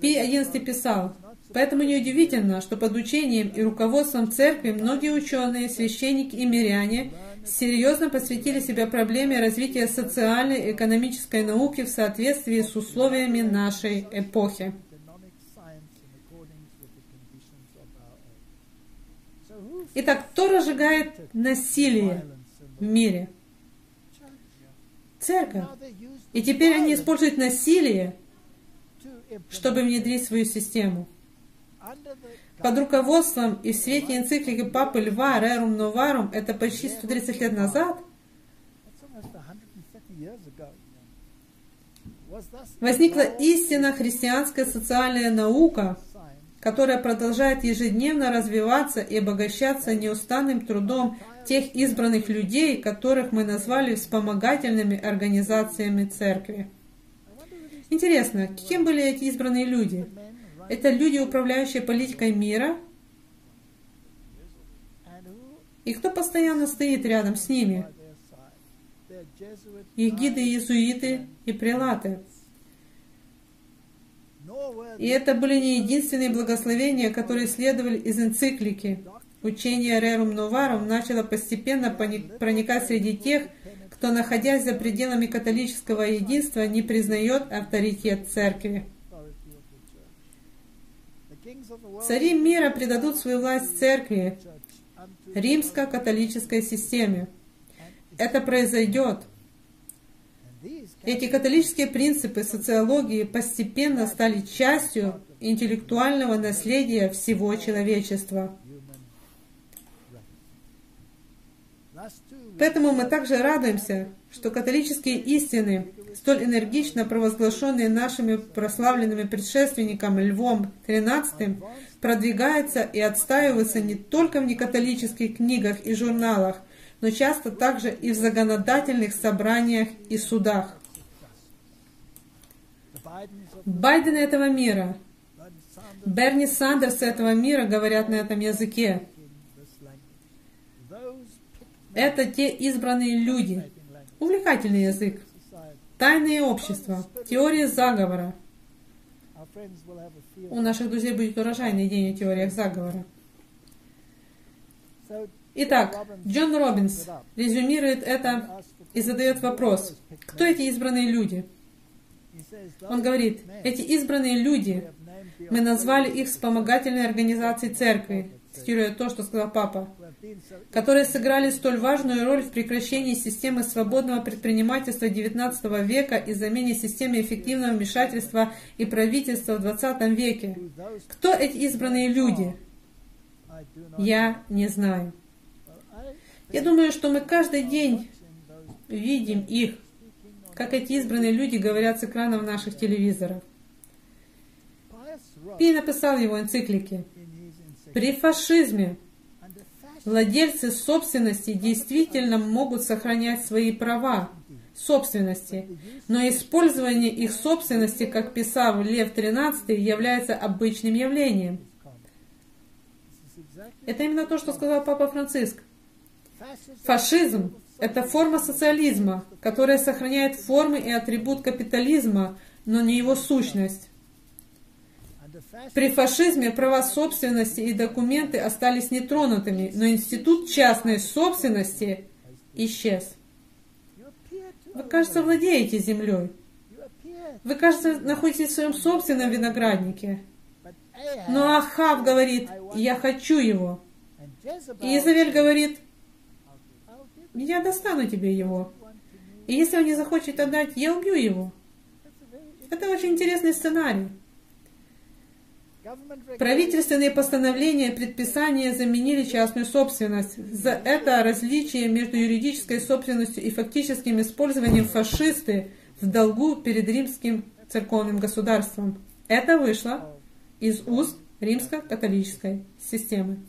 A: Пи XI писал, Поэтому неудивительно, что под учением и руководством церкви многие ученые, священники и миряне серьезно посвятили себя проблеме развития социальной и экономической науки в соответствии с условиями нашей эпохи. Итак, кто разжигает насилие в мире? Церковь. И теперь они используют насилие, чтобы внедрить свою систему. Под руководством и в свете энциклики Папы Льва «Рерум Новарум» это почти 130 лет назад возникла истинно христианская социальная наука, которая продолжает ежедневно развиваться и обогащаться неустанным трудом тех избранных людей, которых мы назвали вспомогательными организациями церкви. Интересно, кем были эти избранные люди? Это люди, управляющие политикой мира. И кто постоянно стоит рядом с ними? Их гиды, иезуиты и прелаты. И это были не единственные благословения, которые следовали из энциклики. Учение Рерум Новарум начало постепенно проникать среди тех, кто, находясь за пределами католического единства, не признает авторитет церкви. Цари мира предадут свою власть церкви, римско-католической системе. Это произойдет. Эти католические принципы социологии постепенно стали частью интеллектуального наследия всего человечества. Поэтому мы также радуемся, что католические истины, столь энергично провозглашенные нашими прославленными предшественниками Львом XIII, продвигаются и отстаиваются не только в некатолических книгах и журналах, но часто также и в законодательных собраниях и судах. Байдены этого мира, Берни Сандерс этого мира говорят на этом языке. Это те избранные люди. Увлекательный язык. Тайные общества. Теория заговора. У наших друзей будет урожайный день о теориях заговора. Итак, Джон Робинс резюмирует это и задает вопрос, кто эти избранные люди? Он говорит, эти избранные люди, мы назвали их вспомогательной организацией церкви, цитируя то, что сказал папа которые сыграли столь важную роль в прекращении системы свободного предпринимательства XIX века и замене системы эффективного вмешательства и правительства в XX веке. Кто эти избранные люди? Я не знаю. Я думаю, что мы каждый день видим их, как эти избранные люди говорят с экранов наших телевизоров. Пи написал его энциклике. При фашизме Владельцы собственности действительно могут сохранять свои права собственности, но использование их собственности, как писал Лев XIII, является обычным явлением. Это именно то, что сказал Папа Франциск. Фашизм – это форма социализма, которая сохраняет формы и атрибут капитализма, но не его сущность. При фашизме права собственности и документы остались нетронутыми, но институт частной собственности исчез. Вы, кажется, владеете землей. Вы, кажется, находитесь в своем собственном винограднике. Но Ахав говорит, я хочу его. И Изавель говорит, я достану тебе его. И если он не захочет отдать, я убью его. Это очень интересный сценарий. Правительственные постановления и предписания заменили частную собственность. За это различие между юридической собственностью и фактическим использованием фашисты в долгу перед римским церковным государством. Это вышло из уст римско-католической системы.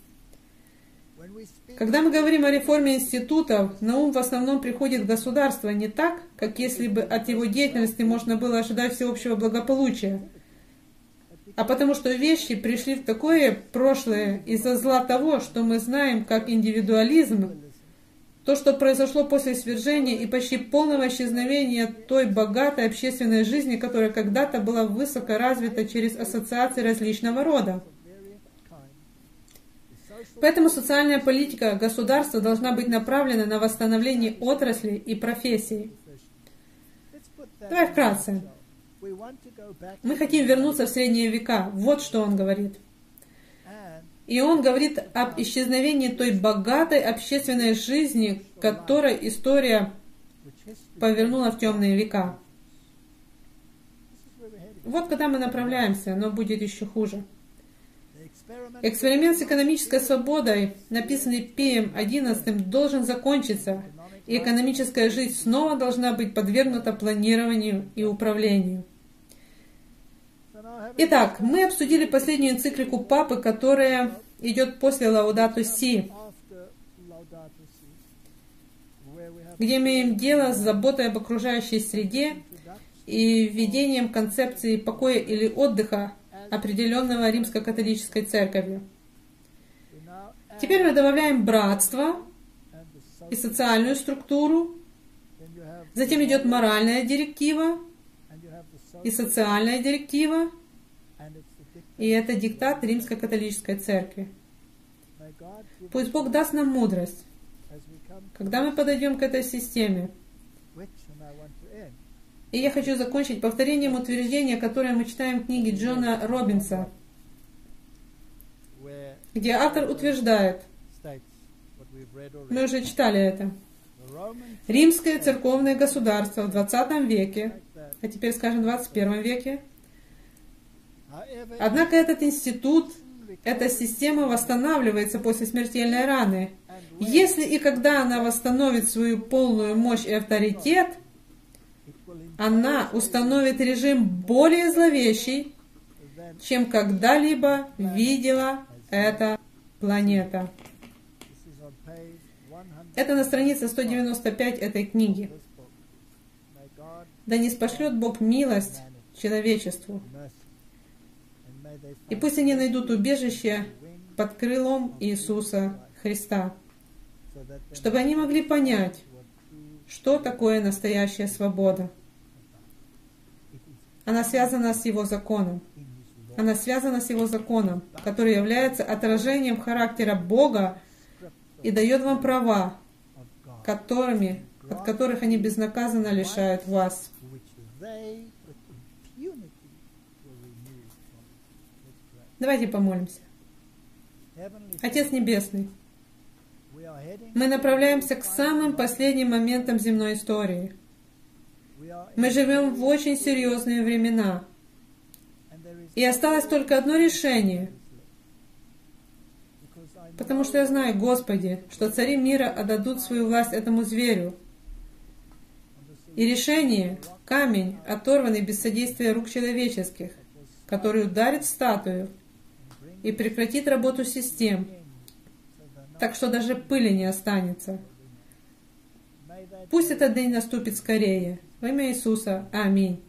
A: Когда мы говорим о реформе институтов, на ум в основном приходит государство не так, как если бы от его деятельности можно было ожидать всеобщего благополучия, а потому что вещи пришли в такое прошлое из-за зла того, что мы знаем как индивидуализм, то, что произошло после свержения и почти полного исчезновения той богатой общественной жизни, которая когда-то была высоко развита через ассоциации различного рода. Поэтому социальная политика государства должна быть направлена на восстановление отраслей и профессий. Давай вкратце. Мы хотим вернуться в средние века. Вот что он говорит. И он говорит об исчезновении той богатой общественной жизни, которой история повернула в темные века. Вот куда мы направляемся, но будет еще хуже. Эксперимент с экономической свободой, написанный Пием XI, должен закончиться, и экономическая жизнь снова должна быть подвергнута планированию и управлению. Итак, мы обсудили последнюю энциклику Папы, которая идет после Лаудату Си, где имеем дело с заботой об окружающей среде и введением концепции покоя или отдыха, определенного римско-католической церковью. Теперь мы добавляем братство и социальную структуру, затем идет моральная директива и социальная директива, и это диктат римско-католической церкви. Пусть Бог даст нам мудрость, когда мы подойдем к этой системе. И я хочу закончить повторением утверждения, которое мы читаем в книге Джона Робинса, где автор утверждает, мы уже читали это, римское церковное государство в 20 веке, а теперь скажем в 21 веке, однако этот институт, эта система восстанавливается после смертельной раны. Если и когда она восстановит свою полную мощь и авторитет, она установит режим более зловещий, чем когда-либо видела эта планета.
B: this is on page 100
A: Это на странице 195 этой книги. Да не спошлет Бог милость человечеству, и пусть они найдут убежище под крылом Иисуса Христа, чтобы они могли понять, что такое настоящая свобода. Она связана с Его законом. Она связана с Его законом, который является отражением характера Бога и дает вам права, которыми, от которых они безнаказанно лишают вас. Давайте помолимся. Отец Небесный, мы направляемся к самым последним моментам земной истории. Мы живем в очень серьезные времена. И осталось только одно решение, потому что я знаю, Господи, что цари мира отдадут свою власть этому зверю. И решение – камень, оторванный без содействия рук человеческих, который ударит в статую и прекратит работу систем, так что даже пыли не останется. Пусть этот день наступит скорее. Во имя Иисуса. Аминь.